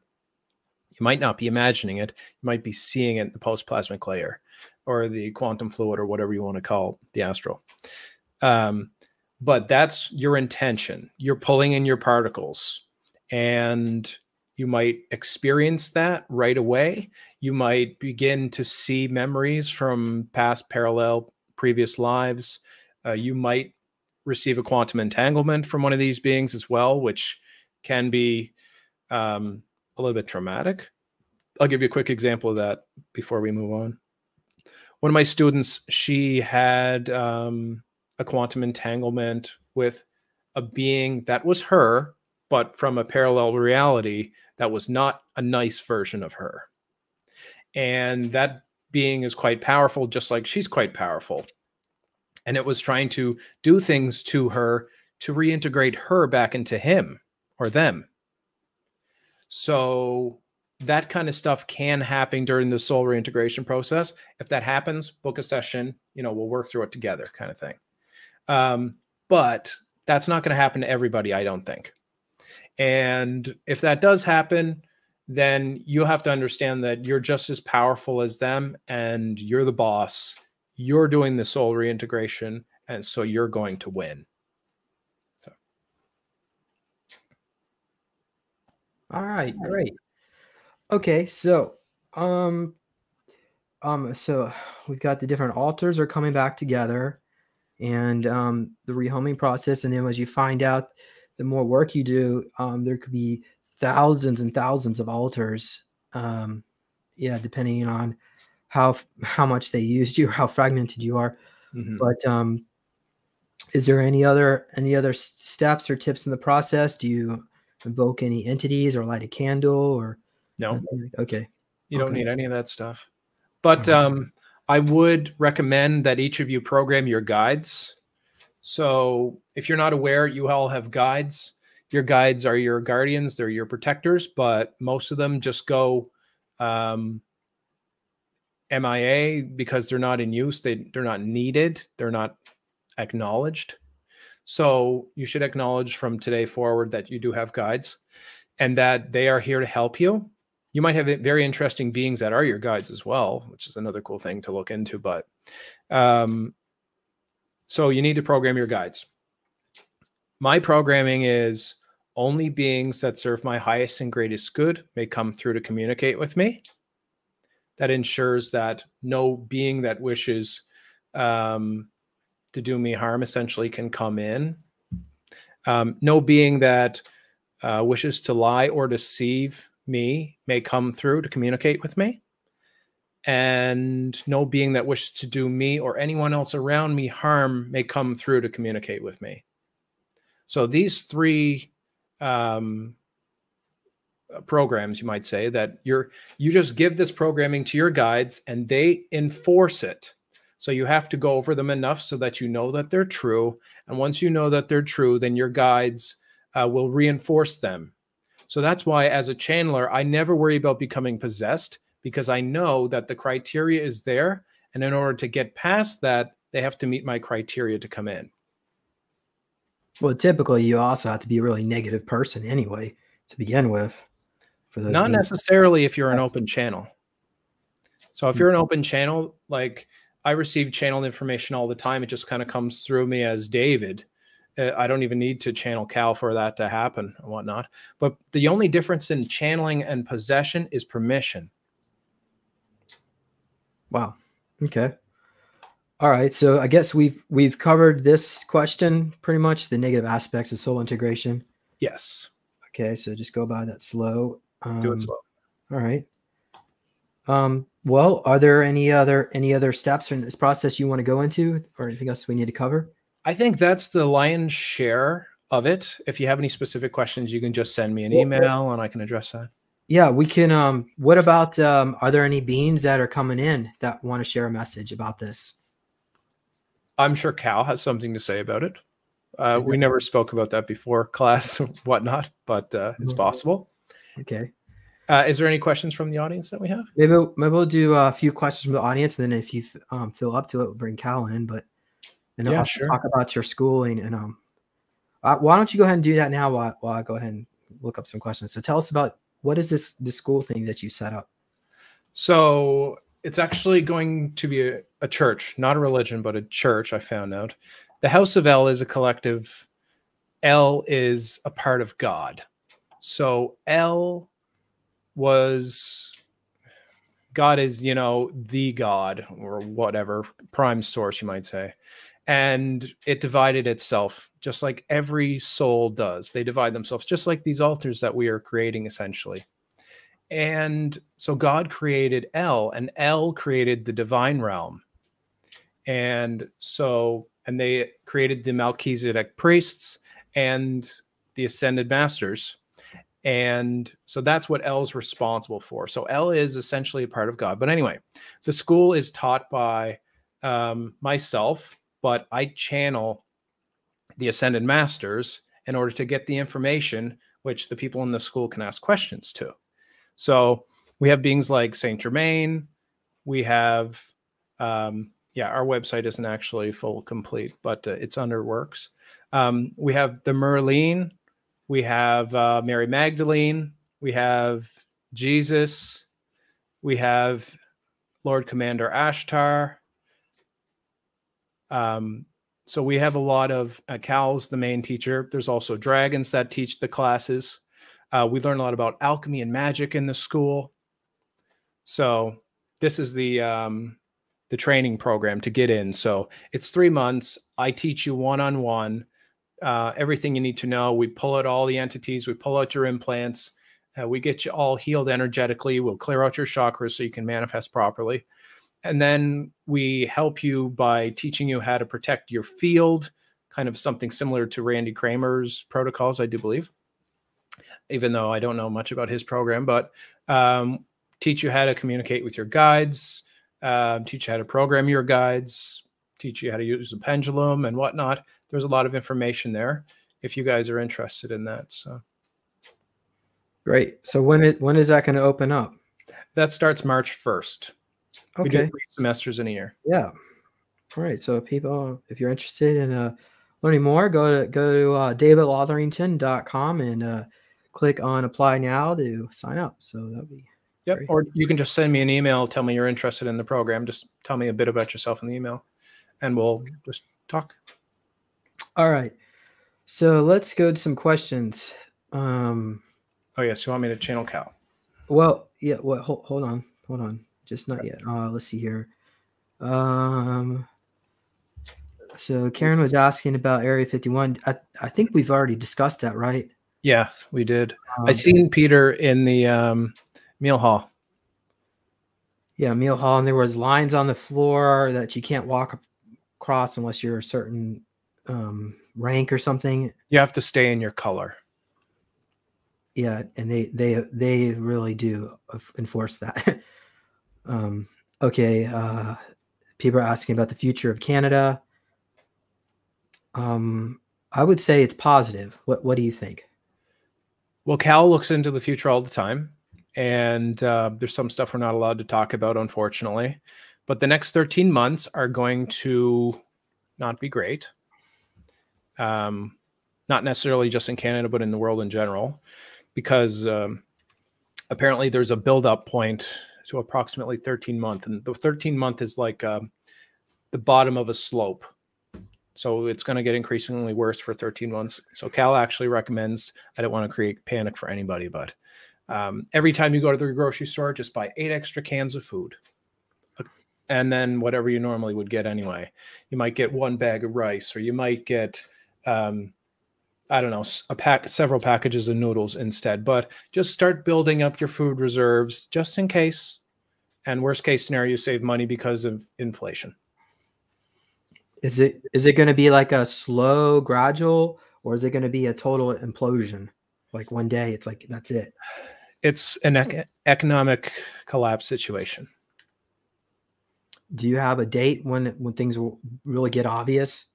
B: You might not be imagining it. You might be seeing it in the post-plasmic layer or the quantum fluid or whatever you want to call the astral. Um, but that's your intention. You're pulling in your particles and you might experience that right away. You might begin to see memories from past parallel previous lives. Uh, you might receive a quantum entanglement from one of these beings as well, which can be um, a little bit traumatic. I'll give you a quick example of that before we move on. One of my students, she had um, a quantum entanglement with a being that was her, but from a parallel reality that was not a nice version of her. And that being is quite powerful, just like she's quite powerful. And it was trying to do things to her to reintegrate her back into him or them. So that kind of stuff can happen during the soul reintegration process. If that happens, book a session, you know, we'll work through it together kind of thing. Um, but that's not going to happen to everybody, I don't think. And if that does happen, then you have to understand that you're just as powerful as them and you're the boss. You're doing the soul reintegration. And so you're going to win. So.
A: All right, great. Okay, so um um so we've got the different alters are coming back together and um the rehoming process and then as you find out the more work you do um there could be thousands and thousands of alters um yeah depending on how how much they used you how fragmented you are mm-hmm. but um is there any other any other steps or tips in the process do you invoke any entities or light a candle or
B: no.
A: Okay.
B: You don't need any of that stuff. But um, I would recommend that each of you program your guides. So if you're not aware, you all have guides. Your guides are your guardians, they're your protectors, but most of them just go um, MIA because they're not in use. They, they're not needed, they're not acknowledged. So you should acknowledge from today forward that you do have guides and that they are here to help you you might have very interesting beings that are your guides as well, which is another cool thing to look into. But um, so you need to program your guides. My programming is only beings that serve my highest and greatest good may come through to communicate with me. That ensures that no being that wishes um, to do me harm essentially can come in. Um, no being that uh, wishes to lie or deceive me may come through to communicate with me. And no being that wishes to do me or anyone else around me harm may come through to communicate with me. So these three um, programs, you might say, that you're you just give this programming to your guides and they enforce it. So you have to go over them enough so that you know that they're true. And once you know that they're true, then your guides uh, will reinforce them so that's why, as a channeler, I never worry about becoming possessed because I know that the criteria is there. And in order to get past that, they have to meet my criteria to come in.
A: Well, typically, you also have to be a really negative person anyway to begin with.
B: For those not necessarily if you're an open channel. So if you're an open channel, like I receive channel information all the time, it just kind of comes through me as David. Uh, I don't even need to channel Cal for that to happen and whatnot. But the only difference in channeling and possession is permission.
A: Wow. Okay. All right. So I guess we've we've covered this question pretty much the negative aspects of soul integration.
B: Yes.
A: Okay. So just go by that slow.
B: Um, Do it slow.
A: All right. Um, well, are there any other any other steps in this process you want to go into, or anything else we need to cover?
B: I think that's the lion's share of it. If you have any specific questions, you can just send me an email and I can address that.
A: Yeah, we can. Um, what about um, are there any beings that are coming in that want to share a message about this?
B: I'm sure Cal has something to say about it. Uh, we never spoke about that before (laughs) class, whatnot, but uh, it's mm-hmm. possible.
A: Okay.
B: Uh, is there any questions from the audience that we have?
A: Maybe, maybe we'll do a few questions from the audience, and then if you um, feel up to it, we'll bring Cal in. But and yeah, sure. talk about your schooling. And um, uh, why don't you go ahead and do that now while, while I go ahead and look up some questions. So tell us about what is this the school thing that you set up?
B: So it's actually going to be a, a church, not a religion, but a church. I found out, the House of El is a collective. El is a part of God. So El was God is, you know, the God or whatever, prime source, you might say. And it divided itself just like every soul does. They divide themselves just like these alters that we are creating essentially. And so God created El, and El created the divine realm. And so, and they created the Melchizedek priests and the ascended masters. And so that's what El is responsible for. So El is essentially a part of God. But anyway, the school is taught by um, myself, but I channel the ascended masters in order to get the information which the people in the school can ask questions to. So we have beings like Saint Germain. We have, um, yeah, our website isn't actually full complete, but uh, it's under works. Um, we have the Merlin. We have uh, Mary Magdalene. We have Jesus. We have Lord Commander Ashtar. Um, so we have a lot of uh, the main teacher. There's also dragons that teach the classes. Uh, we learn a lot about alchemy and magic in the school. So this is the um, the training program to get in. So it's three months. I teach you one on one everything you need to know. We pull out all the entities. We pull out your implants. Uh, we get you all healed energetically. We'll clear out your chakras so you can manifest properly. And then we help you by teaching you how to protect your field, kind of something similar to Randy Cramer's protocols, I do believe even though I don't know much about his program, but um, teach you how to communicate with your guides, uh, teach you how to program your guides, teach you how to use the pendulum and whatnot. There's a lot of information there if you guys are interested in that. So
A: great. So when it when is that going to open up?
B: That starts March 1st. Okay. We do three semesters in a year.
A: Yeah. All right. So people, if you're interested in uh, learning more, go to go to uh, davidlotherington.com and uh, click on apply now to sign up. So that'll be
B: Yep. Or you can just send me an email, tell me you're interested in the program. Just tell me a bit about yourself in the email and we'll just talk.
A: All right. So let's go to some questions. Um
B: Oh yes, you want me to channel Cal?
A: Well, yeah, what hold, hold on. Hold on. Just not yet. Uh let's see here. Um so Karen was asking about Area 51. I, I think we've already discussed that, right?
B: Yeah, we did. Um, I seen Peter in the um, meal hall.
A: Yeah, meal hall, and there was lines on the floor that you can't walk across unless you're a certain um, rank or something.
B: You have to stay in your color.
A: Yeah, and they they they really do enforce that. (laughs) um, okay, uh, people are asking about the future of Canada. Um, I would say it's positive. What what do you think?
B: Well, Cal looks into the future all the time, and uh, there's some stuff we're not allowed to talk about, unfortunately. But the next 13 months are going to not be great. Um, not necessarily just in Canada, but in the world in general, because um, apparently there's a build-up point to approximately 13 month, and the 13 month is like uh, the bottom of a slope so it's going to get increasingly worse for 13 months. So Cal actually recommends, I don't want to create panic for anybody, but um, every time you go to the grocery store, just buy eight extra cans of food. And then whatever you normally would get anyway. You might get one bag of rice, or you might get, um, I don't know, a pack, several packages of noodles instead. But just start building up your food reserves just in case. And worst case scenario, you save money because of inflation.
A: Is it is it going to be like a slow, gradual, or is it going to be a total implosion? Like one day, it's like that's it.
B: It's an ec- economic collapse situation.
A: Do you have a date when when things will really get obvious?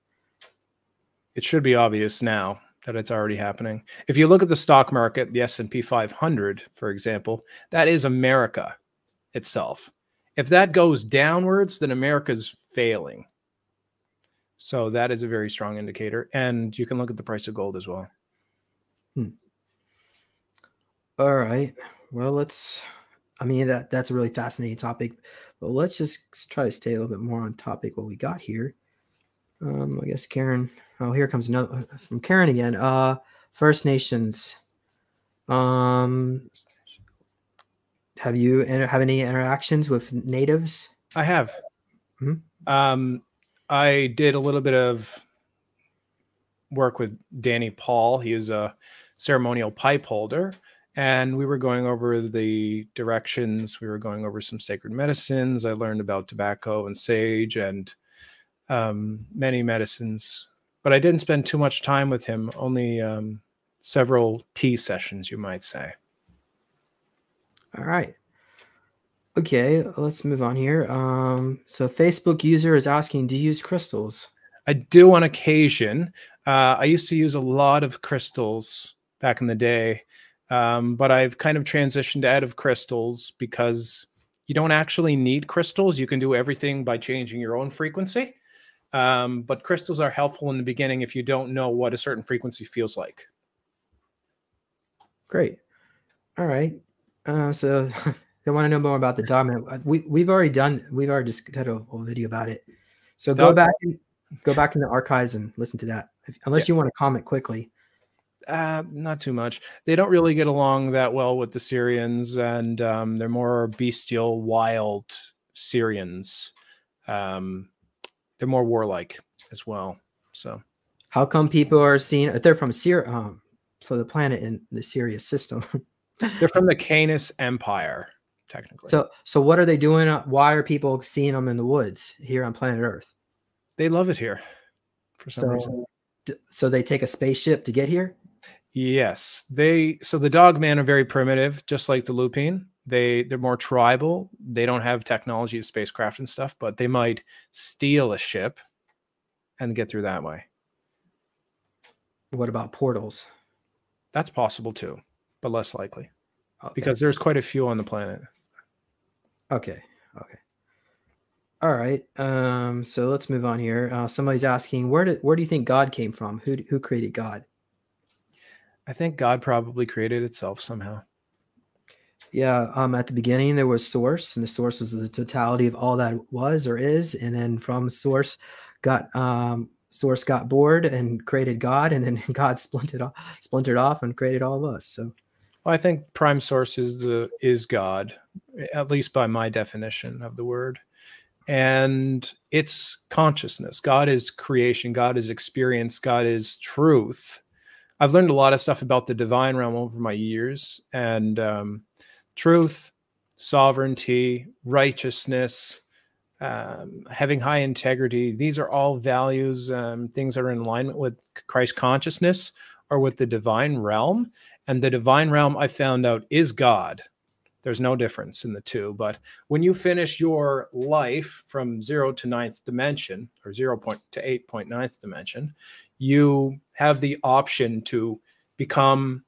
B: It should be obvious now that it's already happening. If you look at the stock market, the S&P 500, for example, that is America itself. If that goes downwards, then America's failing. So that is a very strong indicator. And you can look at the price of gold as well.
A: Hmm. All right. Well, let's, I mean, that that's a really fascinating topic, but let's just try to stay a little bit more on topic what we got here. Um, I guess Karen. Oh, here comes another uh, from Karen again. Uh, First Nations. Um, have you have any interactions with natives?
B: I have.
A: Mhm.
B: Um, I did a little bit of work with Danny Paul. He is a ceremonial pipe holder, and we were going over the directions. We were going over some sacred medicines. I learned about tobacco and sage and um, many medicines, but I didn't spend too much time with him. Only um, several tea sessions, you might say.
A: All right. Okay, let's move on here. Um, so Facebook user is asking, do you use crystals?
B: I do on occasion. Uh, I used to use a lot of crystals back in the day, um, but I've kind of transitioned out of crystals because you don't actually need crystals. You can do everything by changing your own frequency. Um, but crystals are helpful in the beginning if you don't know what a certain frequency feels like.
A: Great. All right. Uh, so (laughs) they want to know more about the Dogman. Uh, We we've already done. We've already just did a whole video about it. So go back and go back in the archives and listen to that. If, unless you want to comment quickly.
B: Uh, not too much. They don't really get along that well with the Sirians, and um, they're more bestial, wild Sirians. Um, they're more warlike as well. So
A: How come people are seeing? They're from Syria, um, so the planet in the Sirius system. (laughs)
B: they're from the Canis Empire, technically.
A: so so what are they doing? uh, Why are people seeing them in the woods here on planet Earth?
B: they love it here for some reason.
A: So d- so they take a spaceship to get here.
B: Yes, they. So the Dogman are very primitive, just like the Lupine. They they're more tribal. They don't have technology of spacecraft and stuff, but they might steal a ship and get through that way.
A: What about portals?
B: That's possible too, but less likely
A: Okay.
B: because there's quite a few on the planet.
A: Okay. Okay. All right. Um, so let's move on here. Uh, somebody's asking, where did where do you think God came from? Who who created God?
B: I think God probably created itself somehow.
A: Yeah. Um, at the beginning there was source, and the source was the totality of all that was or is, and then from source got um source got bored and created God, and then (laughs) God splintered off splintered off and created all of us. So
B: Well, I think prime source is the is God, at least by my definition of the word. And it's consciousness. God is creation. God is experience. God is truth. I've learned a lot of stuff about the divine realm over my years, and um, truth, sovereignty, righteousness, um, having high integrity. These are all values, um, things that are in alignment with Christ consciousness or with the divine realm. And the divine realm, I found out, is God. There's no difference in the two. But when you finish your life from zero to ninth dimension, or zero point to eight point ninth dimension, you have the option to become,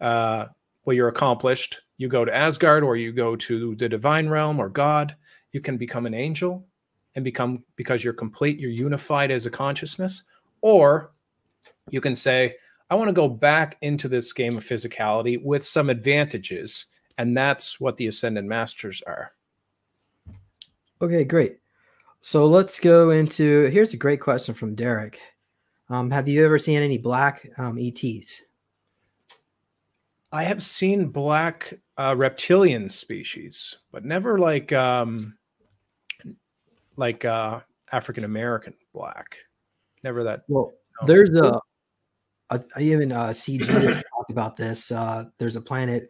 B: uh, well, you're accomplished. You go to Asgard, or you go to the divine realm, or God. You can become an angel and become, because you're complete, you're unified as a consciousness. Or you can say, I want to go back into this game of physicality with some advantages. And that's what the Ascended Masters are.
A: okay, great. So let's go into here's a great question from Derek. Um, have you ever seen any black um, ETs?
B: I have seen black uh, reptilian species, but never like um, like uh, African American black. Never that.
A: Well,
B: no.
A: there's a, even uh, CG (coughs) talked about this. Uh, there's a planet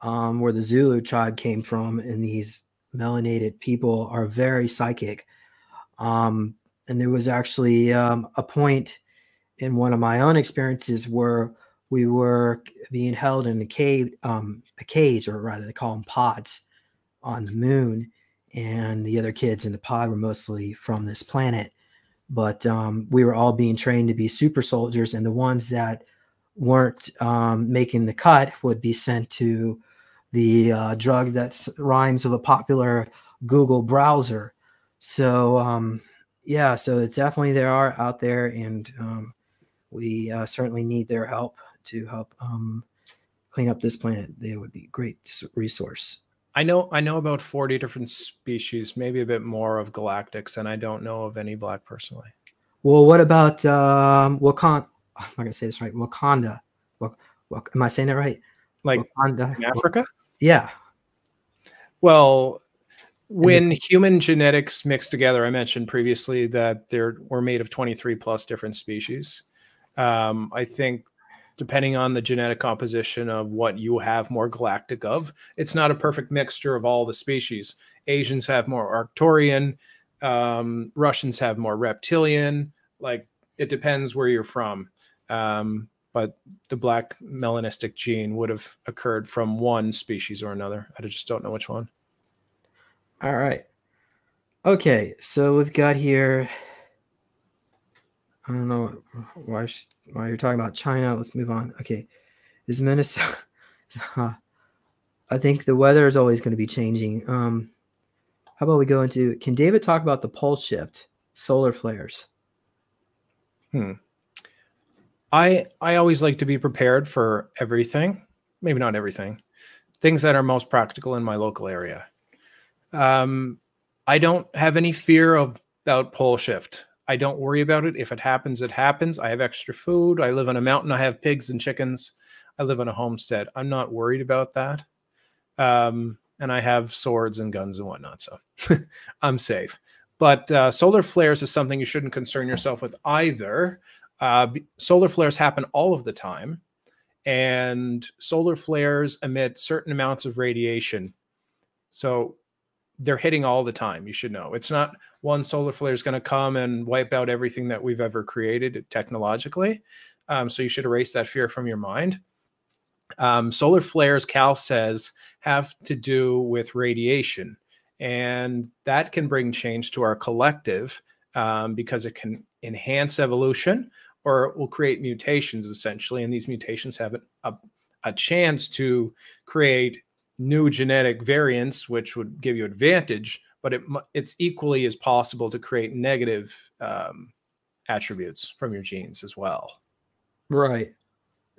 A: um, where the Zulu tribe came from, and these melanated people are very psychic. Um, and there was actually um, a point in one of my own experiences where we were being held in a cave, um, a cage, or rather, they call them pods, on the moon, and the other kids in the pod were mostly from this planet. But um, we were all being trained to be super soldiers and the ones that weren't um, making the cut would be sent to the uh, drug that rhymes with a popular google browser. So um, yeah so it's definitely there are out there and um, we uh, certainly need their help to help um, clean up this planet they would be a great resource
B: I know I know about 40 different species, maybe a bit more of galactics, and I don't know of any black personally.
A: Well, what about um, Wakanda? I'm not gonna say this right. Wakanda. Wak- Wak- am I saying it right?
B: Like
A: Wakanda.
B: in Africa?
A: Yeah.
B: Well, when human genetics mixed together, I mentioned previously that there were made of 23 plus different species. Um, I think depending on the genetic composition of what you have more galactic of, it's not a perfect mixture of all the species. Asians have more Arcturian, um, Russians have more reptilian. Like it depends where you're from. Um, but the black melanistic gene would have occurred from one species or another. I just don't know which one.
A: All right. Okay, so we've got here. I don't know why sh- why you're talking about China. Let's move on. Okay, is Minnesota? (laughs) I think the weather is always going to be changing. Um, how about we go into? Can David talk about the pole shift, solar flares?
B: Hmm. I I always like to be prepared for everything. Maybe not everything. Things that are most practical in my local area. Um, I don't have any fear of about pole shift. I don't worry about it. If it happens, it happens. I have extra food. I live on a mountain. I have pigs and chickens. I live on a homestead. I'm not worried about that. Um, and I have swords and guns and whatnot, so (laughs) I'm safe. But uh, solar flares is something you shouldn't concern yourself with either. Uh, solar flares happen all of the time, and solar flares emit certain amounts of radiation. So they're hitting all the time. You should know. It's not one solar flare is going to come and wipe out everything that we've ever created technologically. Um, so you should erase that fear from your mind. Um, solar flares, Cal says, have to do with radiation, and that can bring change to our collective um, because it can enhance evolution or it will create mutations essentially. And these mutations have a, a chance to create new genetic variants, which would give you advantage, but it, it's equally as possible to create negative um, attributes from your genes as well.
A: Right.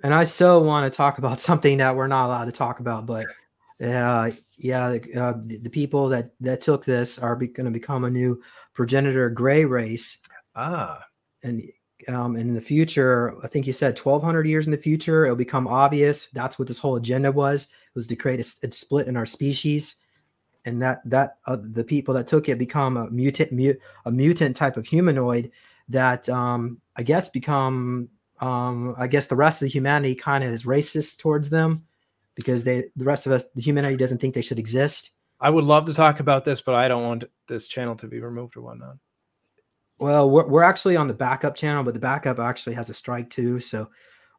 A: And I so want to talk about (laughs) something that we're not allowed to talk about, but uh, yeah, uh, the, the, people that that took this are going to become a new progenitor gray race.
B: Ah,
A: and um, and in the future, I think you said 1200 years in the future, it'll become obvious. That's what this whole agenda was, It was to create a, a split in our species. And that, that uh, the people that took it become a mutant, mut, a mutant type of humanoid that um, I guess become, um, I guess the rest of the humanity kind of is racist towards them because they, the rest of us, the humanity doesn't think they should exist.
B: I would love to talk about this, but I don't want this channel to be removed or whatnot.
A: Well, we're, we're actually on the backup channel, but the backup actually has a strike too. So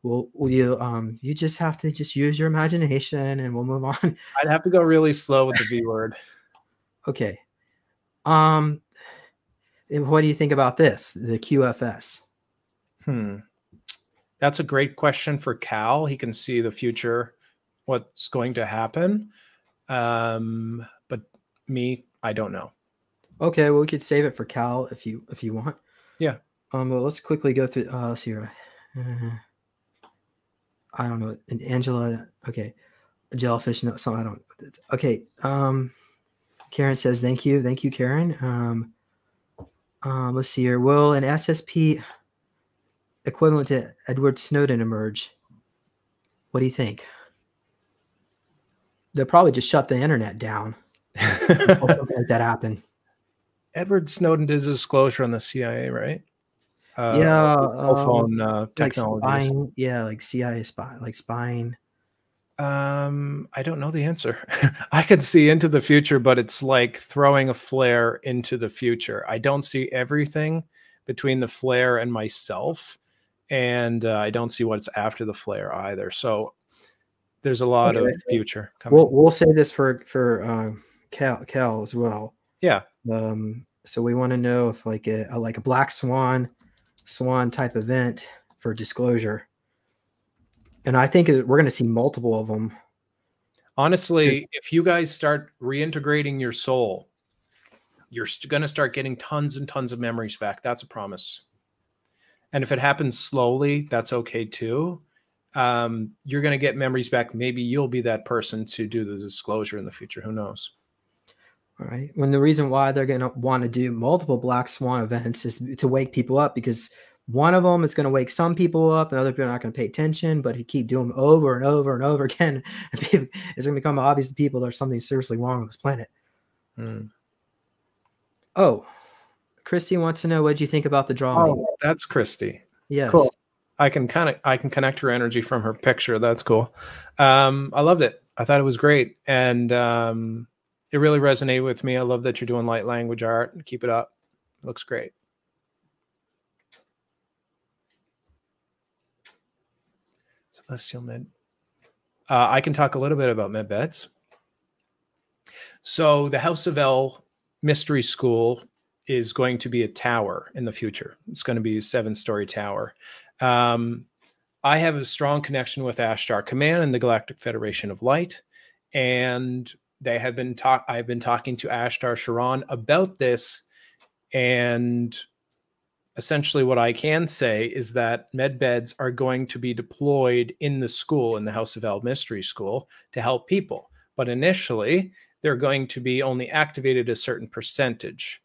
A: we'll, will you um you just have to just use your imagination and we'll move (laughs) on.
B: I'd have to go really slow with the V word. (laughs)
A: okay. Um what do you think about this? The QFS?
B: Hmm. That's a great question for Cal. He can see the future, what's going to happen. Um, but me, I don't know.
A: Okay, well we could save it for Cal if you if you want.
B: Yeah.
A: Um. Well, let's quickly go through. Uh, let's see. Uh, I don't know. And Angela. Okay. Jellyfish. No. Something. I don't. Okay. Um. Karen says thank you. Thank you, Karen. Um. Um. Let's see here. Will an SSP equivalent to Edward Snowden emerge? What do you think? They'll probably just shut the internet down. (laughs) something like that happen.
B: Edward Snowden did his disclosure on the CIA, right?
A: Uh, yeah,
B: cell phone uh, technology.
A: Like spying, yeah, like CIA spy, like spying.
B: Um, I don't know the answer. (laughs) I can see into the future, but it's like throwing a flare into the future. I don't see everything between the flare and myself, and uh, I don't see what's after the flare either. So there's a lot okay. of future
A: coming. We'll, we'll say this for for uh, Cal, Cal as well.
B: Yeah.
A: Um, so we want to know if like a, a, like a black swan swan type event for disclosure. And I think we're going to see multiple of them.
B: Honestly, if you guys start reintegrating your soul, you're going to start getting tons and tons of memories back. That's a promise. And if it happens slowly, that's okay too. Um, you're going to get memories back. Maybe you'll be that person to do the disclosure in the future. Who knows?
A: Right. When the reason why they're going to want to do multiple Black Swan events is to wake people up because one of them is going to wake some people up and other people are not going to pay attention, but he keep doing them over and over and over (laughs) again. it's going to become obvious to people there's something seriously wrong on this planet. Mm. Oh, Christy wants to know what you think about the drawing.
B: Oh, that's Christy.
A: Yes. Cool.
B: I can kind of I can connect her energy from her picture. That's cool. Um, I loved it. I thought it was great, and um, it really resonated with me. I love that you're doing light language art. And keep it up. It looks great. Celestial med. Uh, I can talk a little bit about med beds. So the House of El Mystery School is going to be a tower in the future. It's going to be a seven-story tower. Um, I have a strong connection with Ashtar Command and the Galactic Federation of Light, and they have been talk. I've been talking to Ashtar Sheran about this, and essentially what I can say is that med beds are going to be deployed in the school in the House of El Mystery School to help people, but initially they're going to be only activated a certain percentage.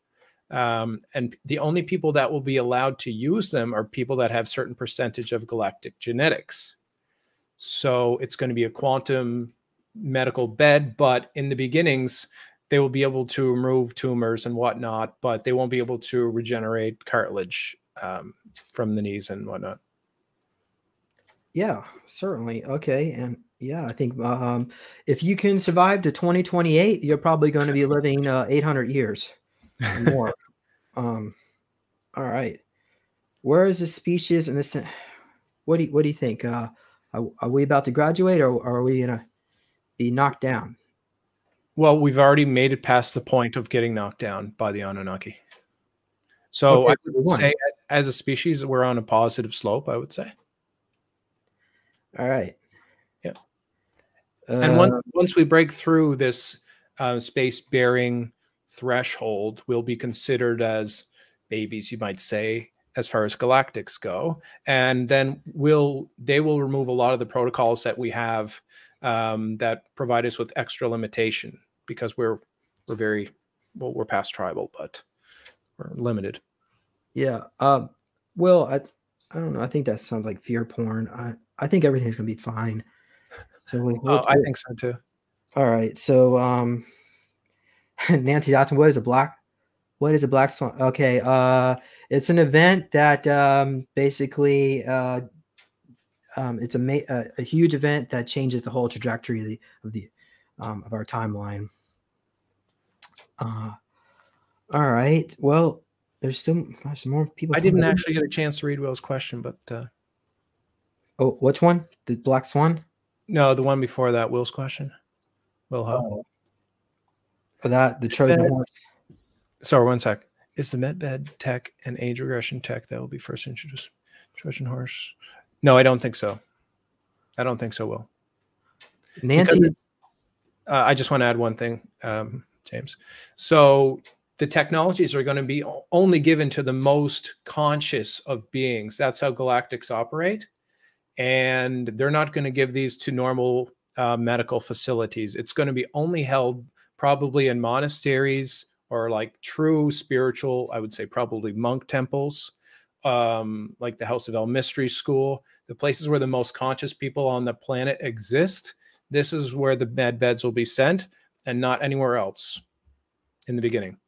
B: Um, and the only people that will be allowed to use them are people that have certain percentage of galactic genetics. So it's going to be a quantum medical bed, but in the beginnings, they will be able to remove tumors and whatnot, but they won't be able to regenerate cartilage um, from the knees and whatnot.
A: Yeah, certainly. Okay. And yeah, I think um, if you can survive to 2028, you're probably going to be living uh, 800 years (laughs) more. um, all right. Where is this species and this? What do you, what do you think? Uh, are, are we about to graduate, or, or are we gonna be knocked down?
B: Well, we've already made it past the point of getting knocked down by the Anunnaki. So okay, I would say, as a species, we're on a positive slope. I would say.
A: All right.
B: Yeah. Uh, and once once we break through this uh, space bearing threshold we'll be considered as babies, you might say, as far as galactics go. And then we'll they will remove a lot of the protocols that we have um, that provide us with extra limitation because we're we're very well we're past tribal, but we're limited.
A: Yeah. Um, well, I I don't know. I think that sounds like fear porn. I I think everything's gonna be fine.
B: So we, we'll, oh, I think so too.
A: All right. So um (laughs) Nancy Dotson, what is a black? What is a black swan? Okay, uh, it's an event that um, basically uh, um, it's a, ma- a, a huge event that changes the whole trajectory of the of, the, um, of our timeline. Uh, all right. Well, there's still gosh, some more people.
B: I didn't actually get a chance to read Will's question, but uh,
A: oh, which one? The black swan?
B: No, the one before that. Will's question. Will Hub. Oh
A: for that the Trojan horse.
B: Sorry, one sec. Is the MedBed tech and age regression tech that will be first introduced? Trojan horse? No, I don't think so. I don't think so. Will
A: Nancy?
B: uh, I just want to add one thing, um, James. So the technologies are going to be only given to the most conscious of beings. That's how galactics operate. And they're not going to give these to normal uh, medical facilities. It's going to be only held probably in monasteries or like true spiritual, I would say probably monk temples, um, like the House of El Mystery School, the places where the most conscious people on the planet exist. This is where the med beds will be sent and not anywhere else in the beginning.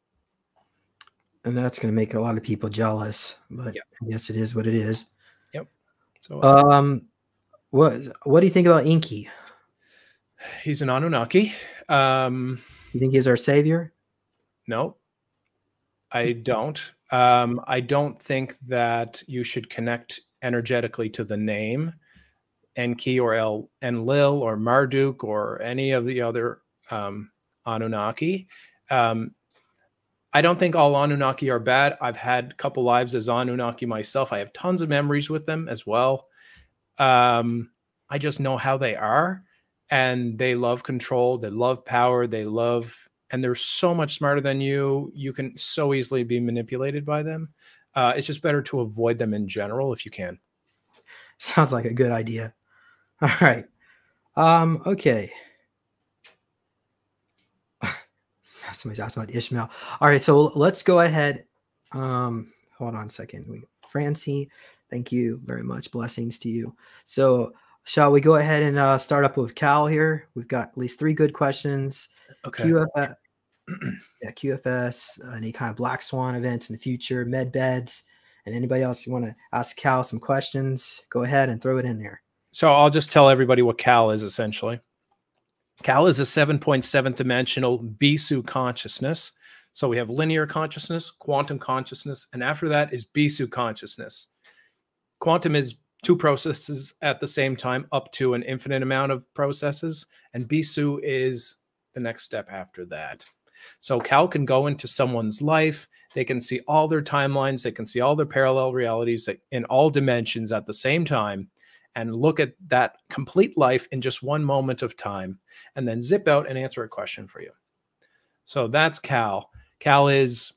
A: And that's going to make a lot of people jealous, but yep. I guess it is what it is.
B: Yep. So,
A: um, what what do you think about Enki?
B: He's an Anunnaki. Um,
A: you think he's our savior?
B: No, I (laughs) don't. Um, I don't think that you should connect energetically to the name Enki or El Enlil or Marduk or any of the other um, Anunnaki. Um, I don't think all Anunnaki are bad. I've had a couple lives as Anunnaki myself. I have tons of memories with them as well. Um, I just know how they are and they love control, they love power, they love, and they're so much smarter than you. You can so easily be manipulated by them. Uh, it's just better to avoid them in general if you can. (laughs)
A: Sounds like a good idea. All right. Um, okay. (sighs) somebody's asking about Ishmael. All right, so let's go ahead. Um, hold on a second. We, Francie, thank you very much. Blessings to you. So, shall we go ahead and uh, start up with Cal here? We've got at least three good questions.
B: Okay.
A: QFS, (clears throat) yeah, QFS, uh, any kind of black swan events in the future, med beds, and anybody else you want to ask Cal some questions, go ahead and throw it in there.
B: So I'll just tell everybody what Cal is essentially. Cal is a 7.7 dimensional Bisu consciousness. So we have linear consciousness, quantum consciousness, and after that is Bisu consciousness. Quantum is two processes at the same time, up to an infinite amount of processes, and Bisu is the next step after that. So Cal can go into someone's life. They can see all their timelines. They can see all their parallel realities in all dimensions at the same time and look at that complete life in just one moment of time and then zip out and answer a question for you. So that's Cal. Cal is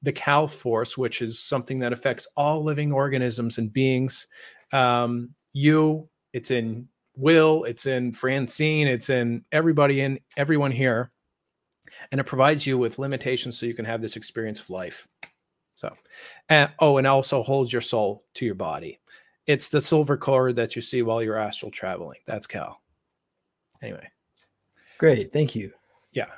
B: the Cal force, which is something that affects all living organisms and beings. Um, you, it's in Will, it's in Francine, it's in everybody in everyone here. And it provides you with limitations so you can have this experience of life. So, and, oh, and also holds your soul to your body. It's the silver cord that you see while you're astral traveling. That's Cal. Anyway.
A: Great. Thank you.
B: Yeah.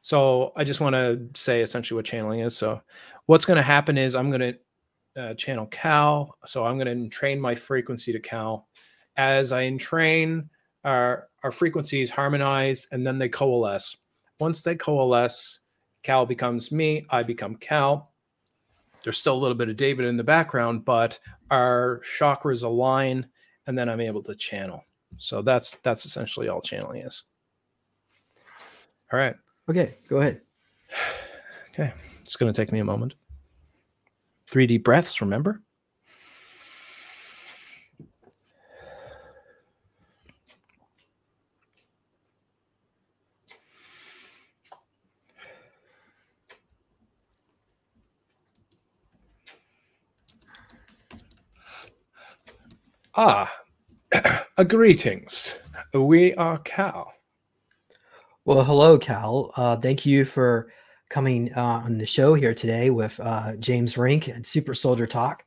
B: So I just want to say essentially what channeling is. So what's going to happen is I'm going to uh, channel Cal. So I'm going to train my frequency to Cal. As I entrain, our, our frequencies harmonize and then they coalesce. Once they coalesce, Cal becomes me, I become Cal there's still a little bit of David in the background, but our chakras align and then I'm able to channel. So that's that's essentially all channeling is. All right.
A: Okay, go ahead. (sighs)
B: Okay. It's going to take me a moment. Three deep breaths, remember? Ah, a (clears throat) greetings. We are Cal.
A: Well, hello, Cal. Uh, thank you for coming uh, on the show here today with uh, James Rink and Super Soldier Talk.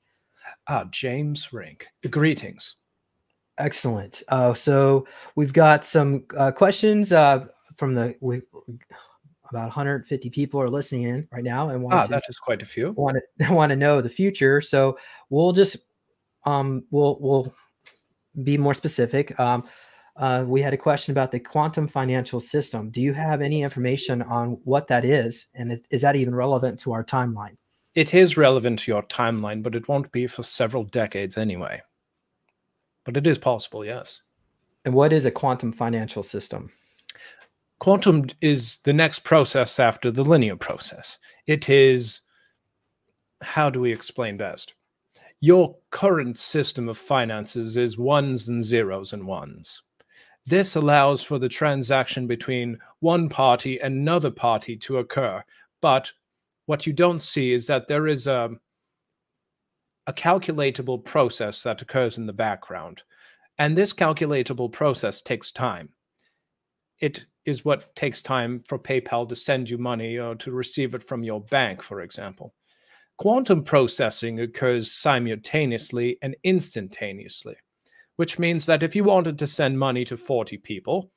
B: Ah, James Rink. Greetings.
A: Excellent. Uh, so we've got some uh, questions uh, from the we about 150 people are listening in right now and want
B: ah,
A: to,
B: that is quite a few.
A: Want to want to know the future. So we'll just um, we'll we'll be more specific. Um, uh, we had a question about the quantum financial system. Do you have any information on what that is, and is that even relevant to our timeline?
B: It is relevant to your timeline, but it won't be for several decades anyway. But it is possible, yes.
A: And what is a quantum financial system?
B: Quantum is the next process after the linear process. It is, how do we explain best? Your current system of finances is ones and zeros and ones. This allows for the transaction between one party and another party to occur. But what you don't see is that there is a, a calculatable process that occurs in the background. And this calculatable process takes time. It is what takes time for PayPal to send you money or to receive it from your bank, for example. Quantum processing occurs simultaneously and instantaneously, which means that if you wanted to send money to 40 people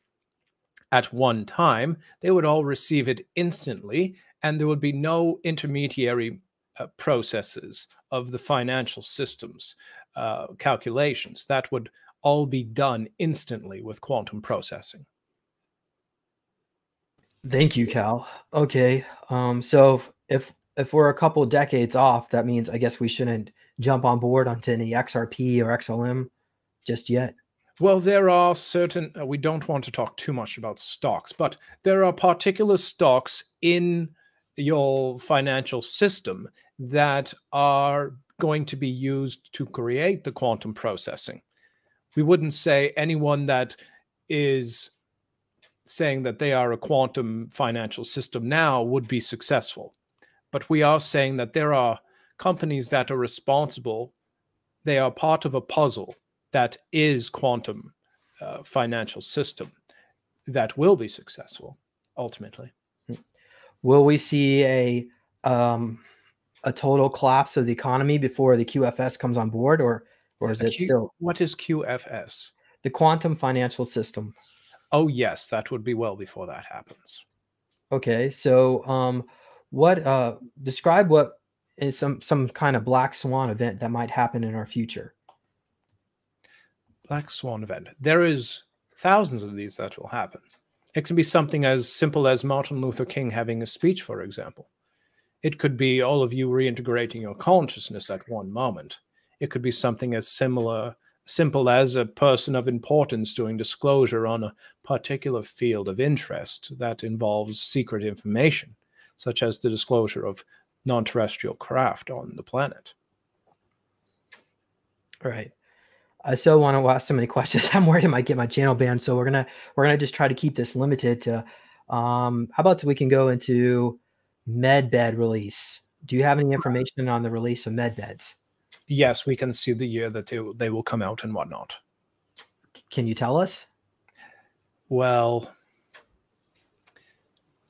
B: at one time, they would all receive it instantly, and there would be no intermediary uh, processes of the financial systems uh, calculations. That would all be done instantly with quantum processing.
A: Thank you, Cal. Okay, um, so if if we're a couple decades off, that means I guess we shouldn't jump on board onto any XRP or XLM just yet.
B: Well, there are certain, uh, we don't want to talk too much about stocks, but there are particular stocks in your financial system that are going to be used to create the quantum processing. We wouldn't say anyone that is saying that they are a quantum financial system now would be successful but we are saying that there are companies that are responsible. They are part of a puzzle that is quantum uh, financial system that will be successful ultimately.
A: will we see a um, a total collapse of the economy before the QFS comes on board, or or is it still
B: What is QFS?
A: the quantum financial system?
B: Oh, yes, that would be well before that happens.
A: Okay, so um, what uh, describe what is some some kind of black swan event that might happen in our future?
B: Black Swan event. There is thousands of these that will happen. It can be something as simple as Martin Luther King having a speech, for example. It could be all of you reintegrating your consciousness at one moment. It could be something as similar, simple as a person of importance doing disclosure on a particular field of interest that involves secret information, such as the disclosure of non-terrestrial craft on the planet.
A: All right. I still want to ask so many (laughs) questions. I'm worried I might get my channel banned. So we're gonna we're gonna just try to keep this limited to. Um, how about we can go into MedBed release? Do you have any information on the release of MedBeds?
B: Yes, we can see the year that they, they will come out and whatnot.
A: Can you tell us?
B: Well,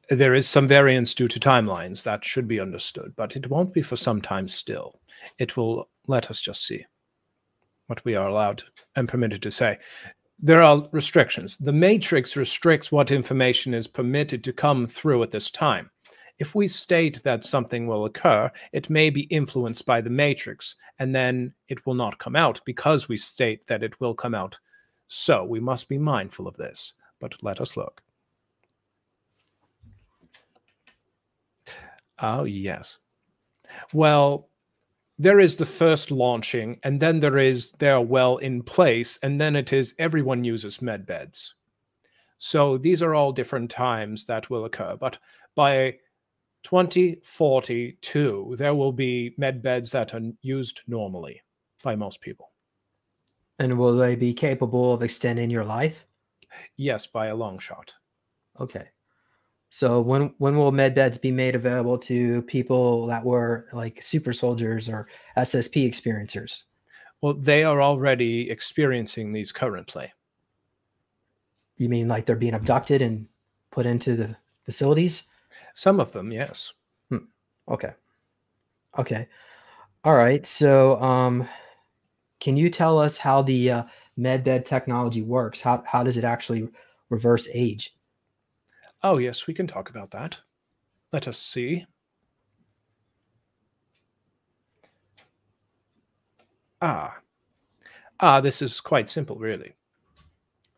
B: there is some variance due to timelines that should be understood, but it won't be for some time still. It will let us just see what we are allowed and permitted to say. There are restrictions. The matrix restricts what information is permitted to come through at this time. If we state that something will occur, it may be influenced by the matrix, and then it will not come out because we state that it will come out. So we must be mindful of this. But let us look. Oh, yes. Well, there is the first launching, and then there is they're well in place, and then it is everyone uses med beds. So these are all different times that will occur. But by 2042, there will be med beds that are used normally by most people.
A: And will they be capable of extending your life?
B: Yes, by a long shot.
A: Okay. So when when will med beds be made available to people that were like super soldiers or SSP experiencers?
B: Well, they are already experiencing these currently.
A: You mean like they're being abducted and put into the facilities?
B: Some of them, yes.
A: Okay. Okay. All right. So um can you tell us how the uh, med bed technology works? How how does it actually reverse age?
B: Oh, yes, we can talk about that. Let us see. Ah. Ah, this is quite simple, really.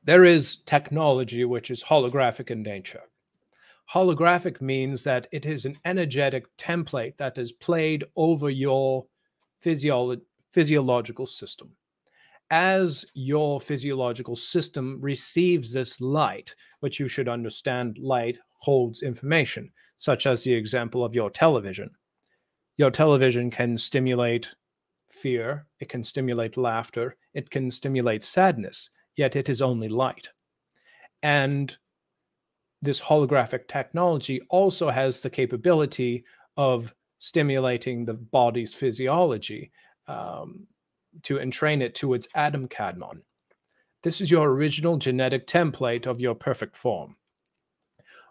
B: There is technology which is holographic in nature. Holographic means that it is an energetic template that is played over your physiolo- physiological system. As your physiological system receives this light, which you should understand light holds information, such as the example of your television. Your television can stimulate fear, it can stimulate laughter, it can stimulate sadness, yet it is only light. And this holographic technology also has the capability of stimulating the body's physiology um, to entrain it to its Adam Kadmon. This is your original genetic template of your perfect form.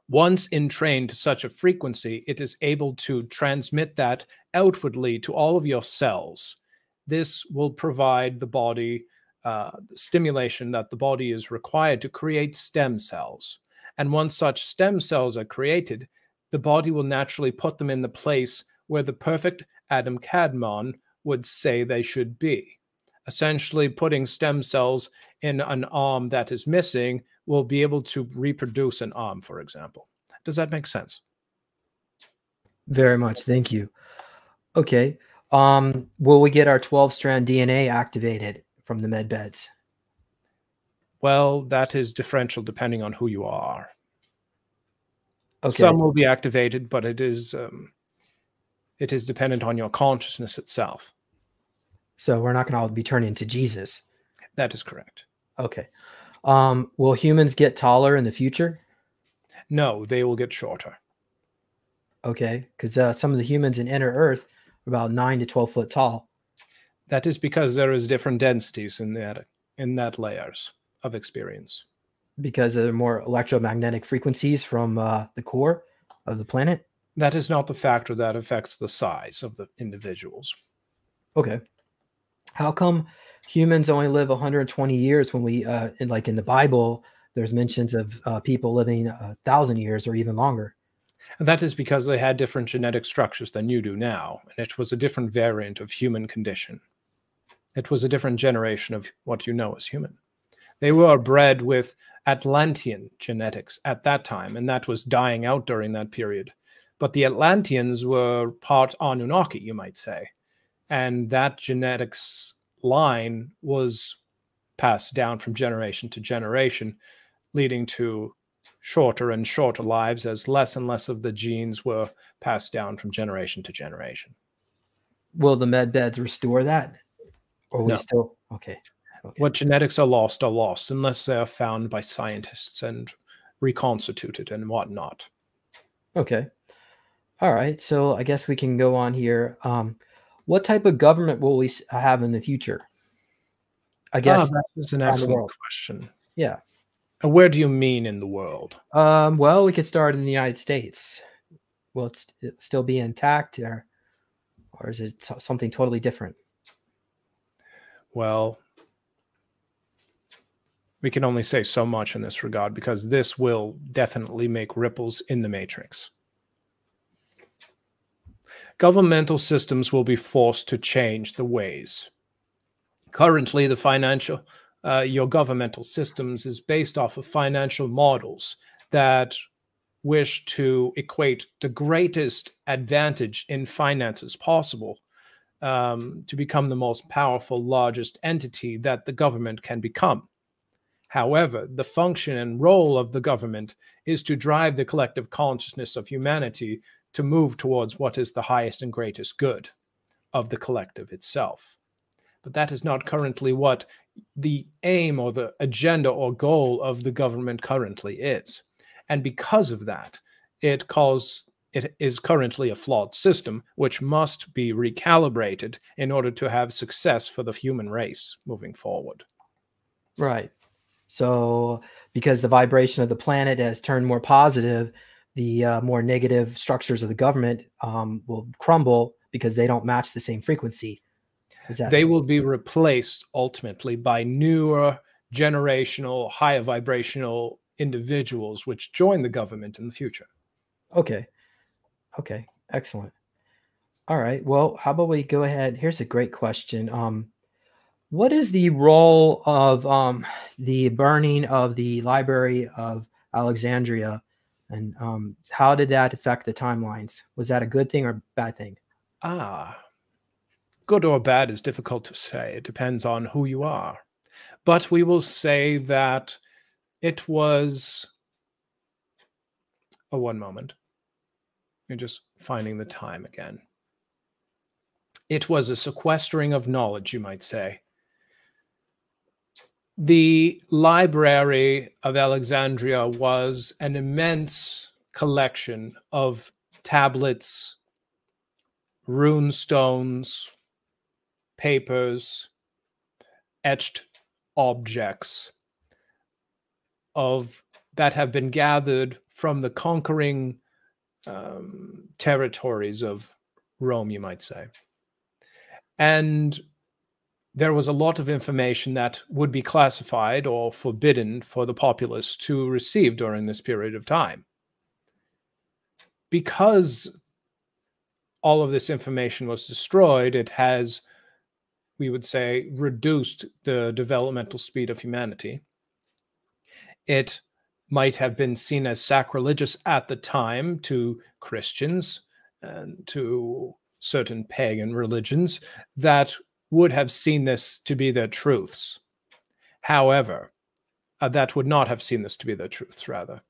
B: Once entrained to such a frequency, it is able to transmit that outwardly to all of your cells. This will provide the body uh, stimulation that the body is required to create stem cells. And once such stem cells are created, the body will naturally put them in the place where the perfect Adam Kadmon would say they should be. Essentially, putting stem cells in an arm that is missing will be able to reproduce an arm, for example. Does that make sense?
A: Very much. Thank you. Okay. Um, will we get our 12 strand DNA activated from the med beds?
B: Well, that is differential depending on who you are.
A: Okay.
B: Some will be activated, but it is um, it is dependent on your consciousness itself.
A: So we're not going to all be turning into Jesus.
B: That is correct.
A: Okay. Um, will humans get taller in the future?
B: No, they will get shorter.
A: Okay, because uh, some of the humans in inner Earth are about nine to twelve foot tall.
B: That is because there is different densities in that in that layers of experience.
A: because there are more electromagnetic frequencies from uh, the core of the planet.
B: That is not the factor that affects the size of the individuals.
A: Okay. How come humans only live 120 years when we, uh, in, like in the Bible, there's mentions of uh, people living a thousand years or even longer?
B: And that is because they had different genetic structures than you do now, and it was a different variant of human condition. It was a different generation of what you know as human. They were bred with Atlantean genetics at that time, and that was dying out during that period. But the Atlanteans were part Anunnaki, you might say. And that genetics line was passed down from generation to generation, leading to shorter and shorter lives as less and less of the genes were passed down from generation to generation.
A: Will the med beds restore that? Or we no. still okay.
B: okay. What genetics are lost are lost unless they are found by scientists and reconstituted and whatnot.
A: Okay. All right. So I guess we can go on here. Um, what type of government will we have in the future?
B: I ah, guess oh, that's an excellent question.
A: Yeah.
B: Where do you mean in the world?
A: Um, well, we could start in the United States. Will it, st- it still be intact, or, or is it something totally different?
B: Well, we can only say so much in this regard because this will definitely make ripples in the matrix. Governmental systems will be forced to change the ways. Currently, the financial uh, your governmental systems is based off of financial models that wish to equate the greatest advantage in finances possible um, to become the most powerful, largest entity that the government can become. However, the function and role of the government is to drive the collective consciousness of humanity to move towards what is the highest and greatest good of the collective itself. But that is not currently what the aim or the agenda or goal of the government currently is. And because of that, it calls it is currently a flawed system which must be recalibrated in order to have success for the human race moving forward.
A: Right. So, because the vibration of the planet has turned more positive, the uh, more negative structures of the government um, will crumble because they don't match the same frequency
B: that- they will be replaced ultimately by newer generational, higher vibrational individuals which join the government in the future.
A: Okay. Okay. Excellent. All right. Well, how about we go ahead? Here's a great question. Um, what is the role of um, the burning of the Library of Alexandria, and um, how did that affect the timelines? Was that a good thing or bad thing?
B: Ah, good or bad is difficult to say. It depends on who you are. But we will say that it was. Oh, one moment. You're just finding the time again. It was a sequestering of knowledge, you might say. The Library of Alexandria was an immense collection of tablets, rune stones, papers, etched objects of that have been gathered from the conquering um, territories of Rome, you might say. And there was a lot of information that would be classified or forbidden for the populace to receive during this period of time. Because all of this information was destroyed, it has we would say, reduced the developmental speed of humanity. It might have been seen as sacrilegious at the time to Christians and to certain pagan religions that would have seen this to be their truths. However, uh, that would not have seen this to be their truths, rather.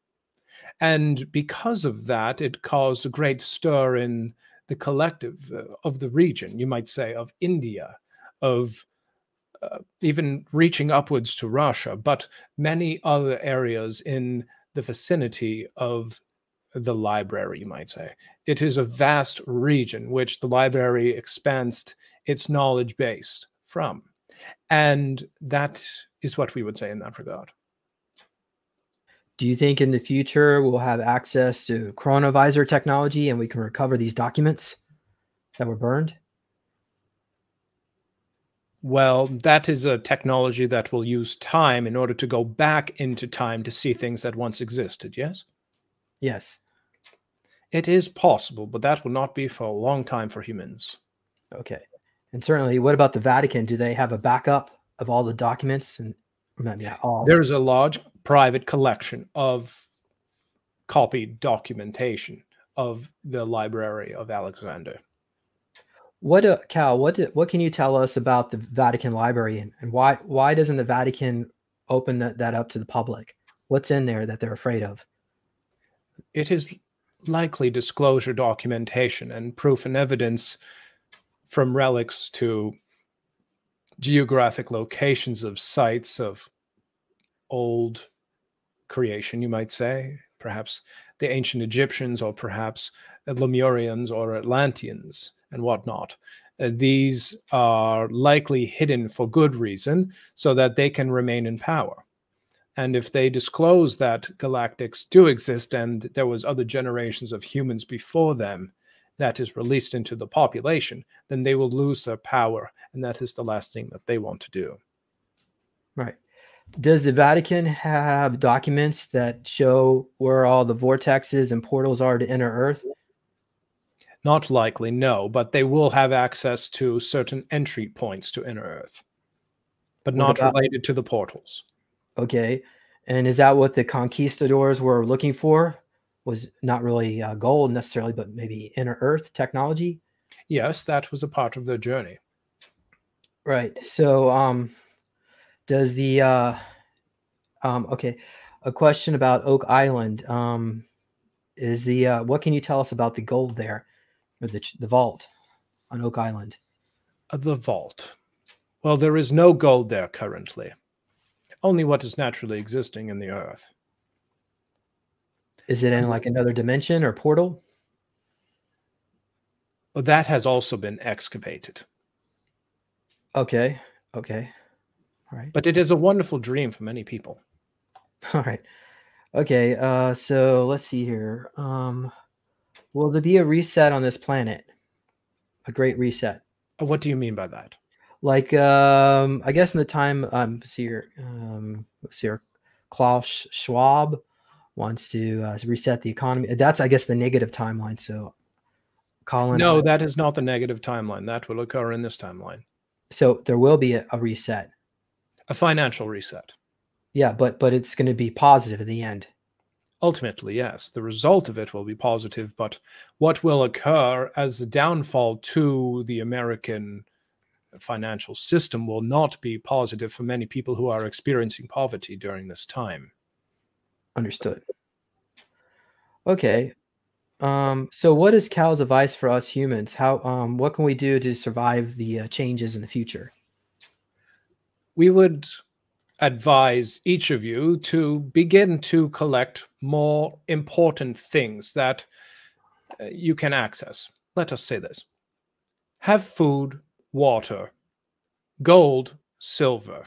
B: And because of that, it caused a great stir in the collective uh, of the region, you might say, of India, of uh, even reaching upwards to Russia, but many other areas in the vicinity of the library, you might say. It is a vast region which the library expands its knowledge base from. And that is what we would say in that regard.
A: Do you think in the future we'll have access to chronovisor technology and we can recover these documents that were burned?
B: Well, that is a technology that will use time in order to go back into time to see things that once existed, yes?
A: Yes.
B: It is possible, but that will not be for a long time for humans.
A: Okay. And certainly, what about the Vatican? Do they have a backup of all the documents and yeah, all?
B: There's a large private collection of copied documentation of the Library of Alexander.
A: What, uh, Cal? What do, what can you tell us about the Vatican Library and, and why why doesn't the Vatican open that, that up to the public? What's in there that they're afraid of?
B: It is likely disclosure documentation and proof and evidence from relics to geographic locations of sites of old creation, you might say, perhaps the ancient Egyptians or perhaps Lemurians or Atlanteans and whatnot. Uh, these are likely hidden for good reason so that they can remain in power. And if they disclose that galactics do exist and there was other generations of humans before them that is released into the population, then they will lose their power. And that is the last thing that they want to do.
A: Right. Does the Vatican have documents that show where all the vortexes and portals are to enter Earth?
B: Not likely, no, but they will have access to certain entry points to inner Earth, but what not about, related to the portals.
A: Okay. And is that what the conquistadors were looking for? Was not really uh, gold necessarily, but maybe inner earth technology?
B: Yes, that was a part of their journey.
A: Right. So, um, does the, uh, um, okay, a question about Oak Island. Um, is the, uh, what can you tell us about the gold there or the, the vault on Oak Island?
B: Uh, the vault. Well, there is no gold there currently only what is naturally existing in the earth.
A: Is it in like another dimension or portal?
B: Well, that has also been excavated.
A: Okay. Okay. All right.
B: But it is a wonderful dream for many people. (laughs)
A: All right. Okay. Uh, so let's see here. Um, will there be a reset on this planet? A great reset.
B: Uh, what do you mean by that?
A: Like um i guess in the time um see here um see here klaus schwab wants to uh, reset the economy. That's i guess the negative timeline. So
B: colin no that is not the negative timeline. That will occur in this timeline.
A: So there will be a, a reset.
B: A financial reset.
A: Yeah but but it's going to be positive in the end.
B: Ultimately yes. The result of it will be positive but what will occur as a downfall to the american financial system will not be positive for many people who are experiencing poverty during this time.
A: Understood. Okay. Um, so what is Cal's advice for us humans? How um, what can we do to survive the uh, changes in the future?
B: We would advise each of you to begin to collect more important things that uh, you can access. Let us say this. Have food water, gold, silver,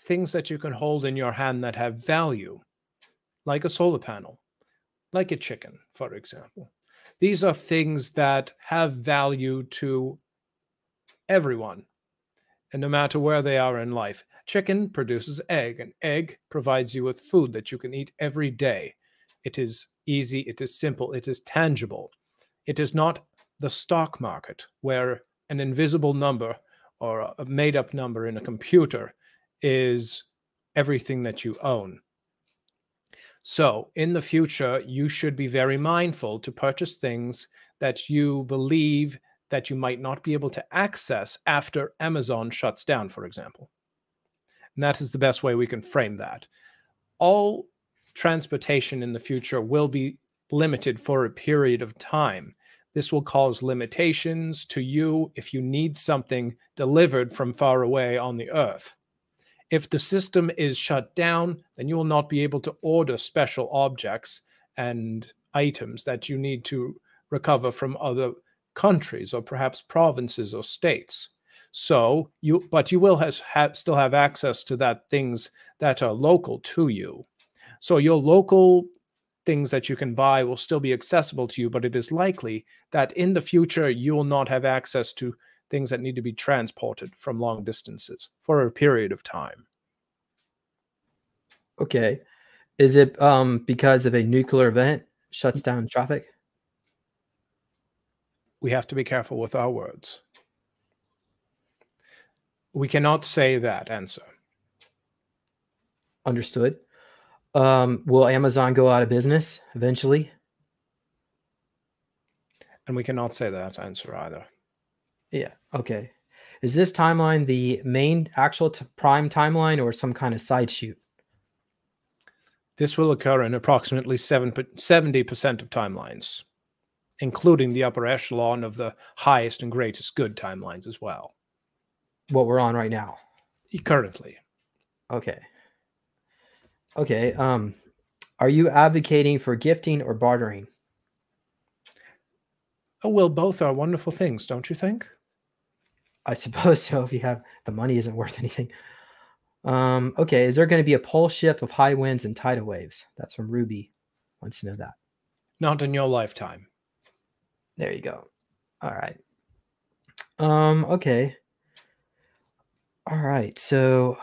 B: things that you can hold in your hand that have value, like a solar panel, like a chicken, for example. These are things that have value to everyone, and no matter where they are in life. Chicken produces egg, and egg provides you with food that you can eat every day. It is easy, it is simple, it is tangible. It is not the stock market where an invisible number or a made up number in a computer is everything that you own. So, in the future, you should be very mindful to purchase things that you believe that you might not be able to access after Amazon shuts down, for example. And that is the best way we can frame that. All transportation in the future will be limited for a period of time. This will cause limitations to you if you need something delivered from far away on the earth. If the system is shut down, then you will not be able to order special objects and items that you need to recover from other countries or perhaps provinces or states. So you, but you will has, have, still have access to that things that are local to you. So your local things that you can buy will still be accessible to you, but it is likely that in the future you will not have access to things that need to be transported from long distances for a period of time.
A: Okay. Is it um because of a nuclear event shuts down traffic?
B: We have to be careful with our words. We cannot say that answer.
A: Understood. Um, will Amazon go out of business eventually?
B: And we cannot say that answer either.
A: Yeah. Okay. Is this timeline the main actual t- prime timeline or some kind of side shoot?
B: This will occur in approximately 7, 70% of timelines, including the upper echelon of the highest and greatest good timelines as well.
A: What we're on right now.
B: Currently.
A: Okay. Okay. Um, are you advocating for gifting or bartering?
B: Oh, well, both are wonderful things, don't you think?
A: I suppose (laughs) so. If you have the money, isn't worth anything. Um, okay. Is there going to be a pole shift of high winds and tidal waves? That's from Ruby. Wants to know that.
B: Not in your lifetime.
A: There you go. All right. Um, okay. All right. So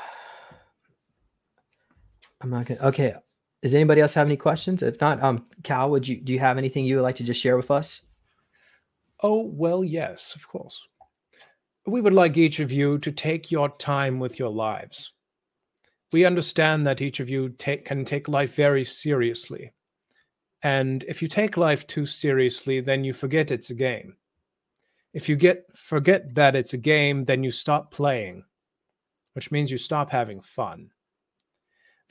A: I'm not gonna okay. Does anybody else have any questions? If not, um, Cal, would you do you have anything you would like to just share with us?
B: Oh, well, yes, of course. We would like each of you to take your time with your lives. We understand that each of you take, can take life very seriously. And if you take life too seriously, then you forget it's a game. If you get forget that it's a game, then you stop playing, which means you stop having fun.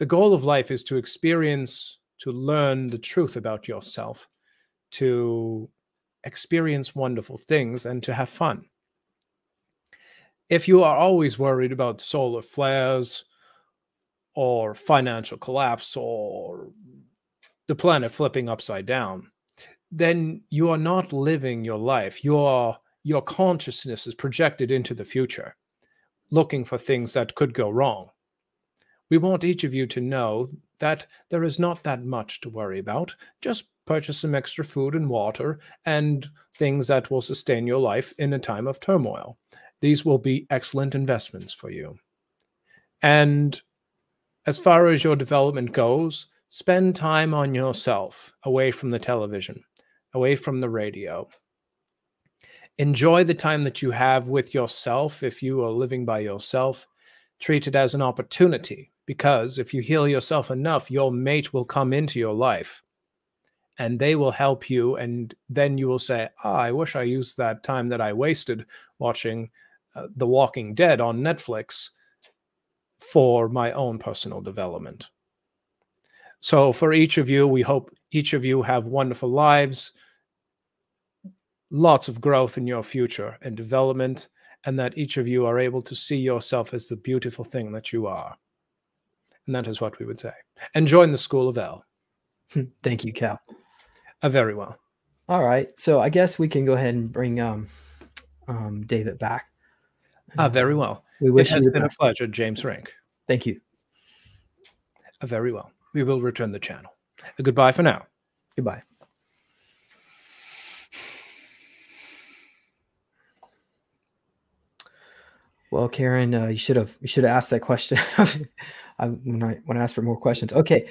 B: The goal of life is to experience, to learn the truth about yourself, to experience wonderful things, and to have fun. If you are always worried about solar flares or financial collapse or the planet flipping upside down, then you are not living your life. Your your consciousness is projected into the future, looking for things that could go wrong. We want each of you to know that there is not that much to worry about. Just purchase some extra food and water and things that will sustain your life in a time of turmoil. These will be excellent investments for you. And as far as your development goes, spend time on yourself away from the television, away from the radio. Enjoy the time that you have with yourself if you are living by yourself. Treat it as an opportunity because if you heal yourself enough, your mate will come into your life and they will help you. And then you will say, oh, I wish I used that time that I wasted watching uh, The Walking Dead on Netflix for my own personal development. So, for each of you, we hope each of you have wonderful lives, lots of growth in your future and development, and that each of you are able to see yourself as the beautiful thing that you are. And that is what we would say. And join the School of El.
A: Thank you, Cal.
B: Uh, very well.
A: All right. So I guess we can go ahead and bring um, um, David back.
B: Uh, very well.
A: We wish
B: it has
A: you
B: been a pleasure, James Rink.
A: Thank you.
B: Uh, very well. We will return the channel. Uh, goodbye for now.
A: Goodbye. Well, Karen, uh, you should have you should have asked that question (laughs) I, when I when I asked for more questions. Okay,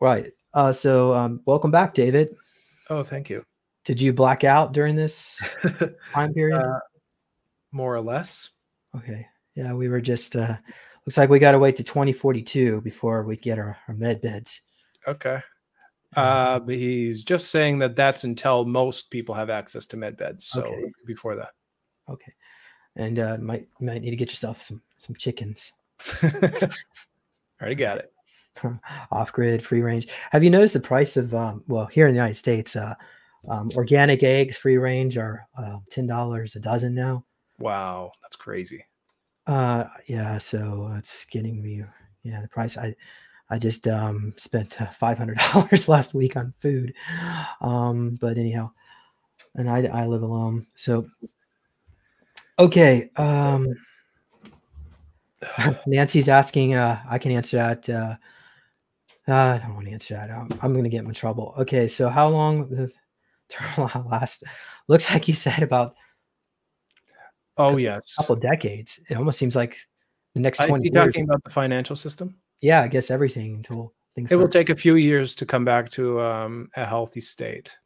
A: right. Uh, so um, welcome back, David.
B: Oh, thank you.
A: Did you black out during this (laughs) time period?
B: Uh, more or less.
A: okay. Yeah, we were just. Uh, looks like we got to wait to 2042 before we get our, our med beds.
B: Okay. Uh, but he's just saying that that's until most people have access to med beds. So
A: Okay.
B: before that.
A: Okay, and uh, might might need to get yourself some some chickens. (laughs)
B: Already got it. (laughs)
A: off grid, free range. Have you noticed the price of um, well here in the United States, uh, um, organic eggs, free range are uh, ten dollars a dozen now.
B: Wow, that's crazy.
A: Uh, yeah, so it's getting me. Yeah, the price. I I just um, spent uh, five hundred (laughs) dollars last week on food. Um, but anyhow, and I I live alone, so okay. Um, (sighs) Nancy's asking. Uh, I can answer that. Uh, Uh, I don't want to answer that. I'm, I'm going to get in trouble. Okay, so how long the (laughs) term (laughs) last? Looks like you said about
B: Oh
A: a
B: yes.
A: couple decades. It almost seems like the next
B: Are
A: 20
B: you
A: years.
B: talking about the financial system?
A: Yeah, I guess everything until things
B: It will take a few years to come back to um, a healthy state.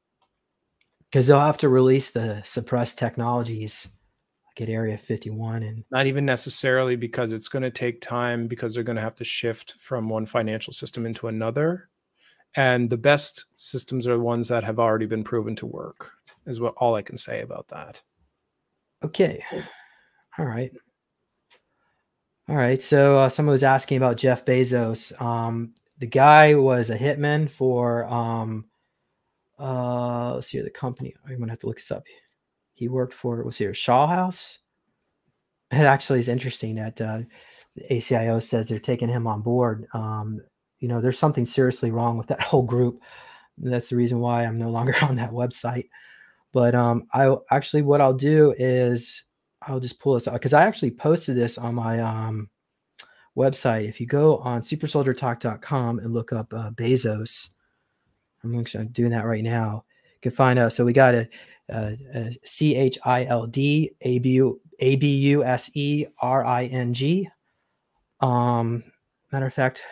A: because they'll have to release the suppressed technologies at Area 51 and
B: Not even necessarily because it's going to take time because they're going to have to shift from one financial system into another. And the best systems are the ones that have already been proven to work, is what all I can say about that.
A: Okay. All right. All right. So uh, someone was asking about Jeff Bezos. Um, the guy was a hitman for um, uh, let's see the company. I'm gonna have to look this up. He worked for was here Shaw House. It actually is interesting that uh, ACIO says they're taking him on board. Um, you know, there's something seriously wrong with that (laughs) whole group. That's the reason why I'm no longer (laughs) on that website. But um, I actually what I'll do is I'll just pull this out because I actually posted this on my um, website. If you go on supersoldiertalk.com and look up uh, Bezos, I'm actually doing that right now. You can find us. So we got a C H I L D A B U A B U S E R I N G. Um, matter of fact,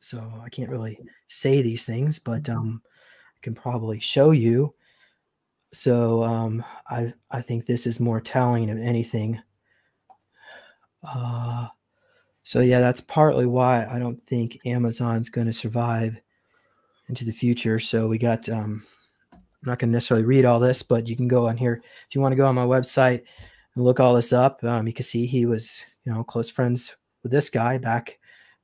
A: so I can't really say these things, but um, I can probably show you. So um, I I think this is more telling of anything. Uh, so yeah, that's partly why I don't think Amazon's going to survive into the future. So we got um, I'm not going to necessarily read all this, but you can go on here if you want to go on my website and look all this up. Um, you can see he was you know close friends with this guy back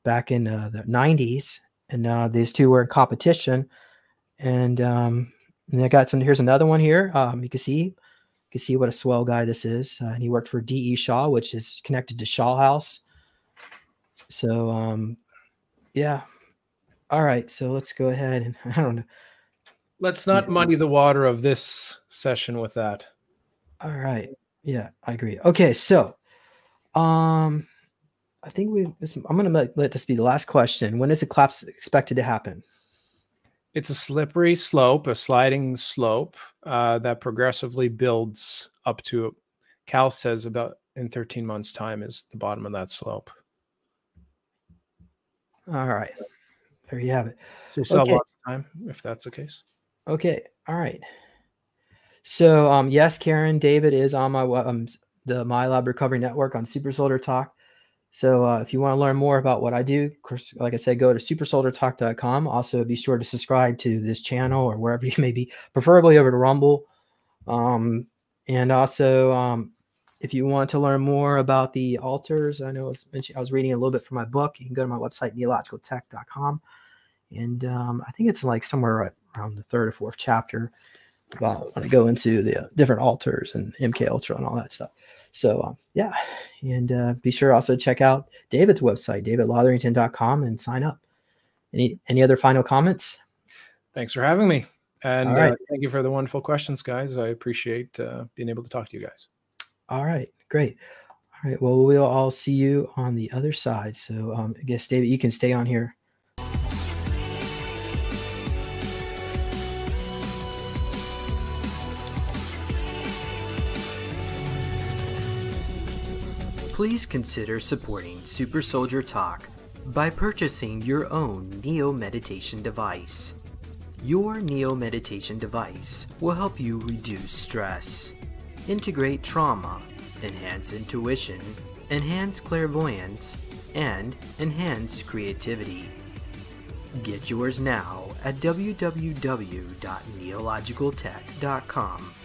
A: back in uh, the 90s, and uh, these two were in competition. And um, and I got some. Here's another one here. Um, you can see, you can see what a swell guy this is. Uh, and he worked for D.E. Shaw, which is connected to Shaw House. So, um, yeah. All right. So let's go ahead and (laughs) I don't know.
B: Let's not muddy the water of this session with that.
A: All right. Yeah, I agree. Okay. So, um, I think we. This, I'm gonna let, let this be the last question. When is the collapse expected to happen?
B: It's a slippery slope, a sliding slope uh, that progressively builds up to, Cal says about in 13 months' time is the bottom of that slope.
A: All right. There you have it.
B: So you still
A: Okay.
B: have lots of time if that's the case.
A: Okay. All right. So, um, yes, Karen, David is on my um, the MILAB Recovery Network on Super Soldier Talk. So, uh, if you want to learn more about what I do, of course, like I said, go to supersoldiertalk.com. Also, be sure to subscribe to this channel or wherever you may be, preferably over to Rumble. Um, and also, um, if you want to learn more about the alters, I know I was, I was reading a little bit from my book. You can go to my website, neologicaltech.com. And um, I think it's like somewhere around the third or fourth chapter about when I go into the uh, different alters and MK Ultra and all that stuff. So um, yeah, and uh, be sure also to check out David's website, davidlotherington.com, and sign up. Any any other final comments?
B: Thanks for having me. And
A: All right.
B: uh, thank you for the wonderful questions, guys. I appreciate uh, being able to talk to you guys.
A: All right, great. All right, well we'll all see you on the other side. So um, I guess David, you can stay on here. Please consider supporting Super Soldier Talk by purchasing your own Neo Meditation device. Your Neo Meditation device will help you reduce stress, integrate trauma, enhance intuition, enhance clairvoyance, and enhance creativity. Get yours now at www.neologicaltech.com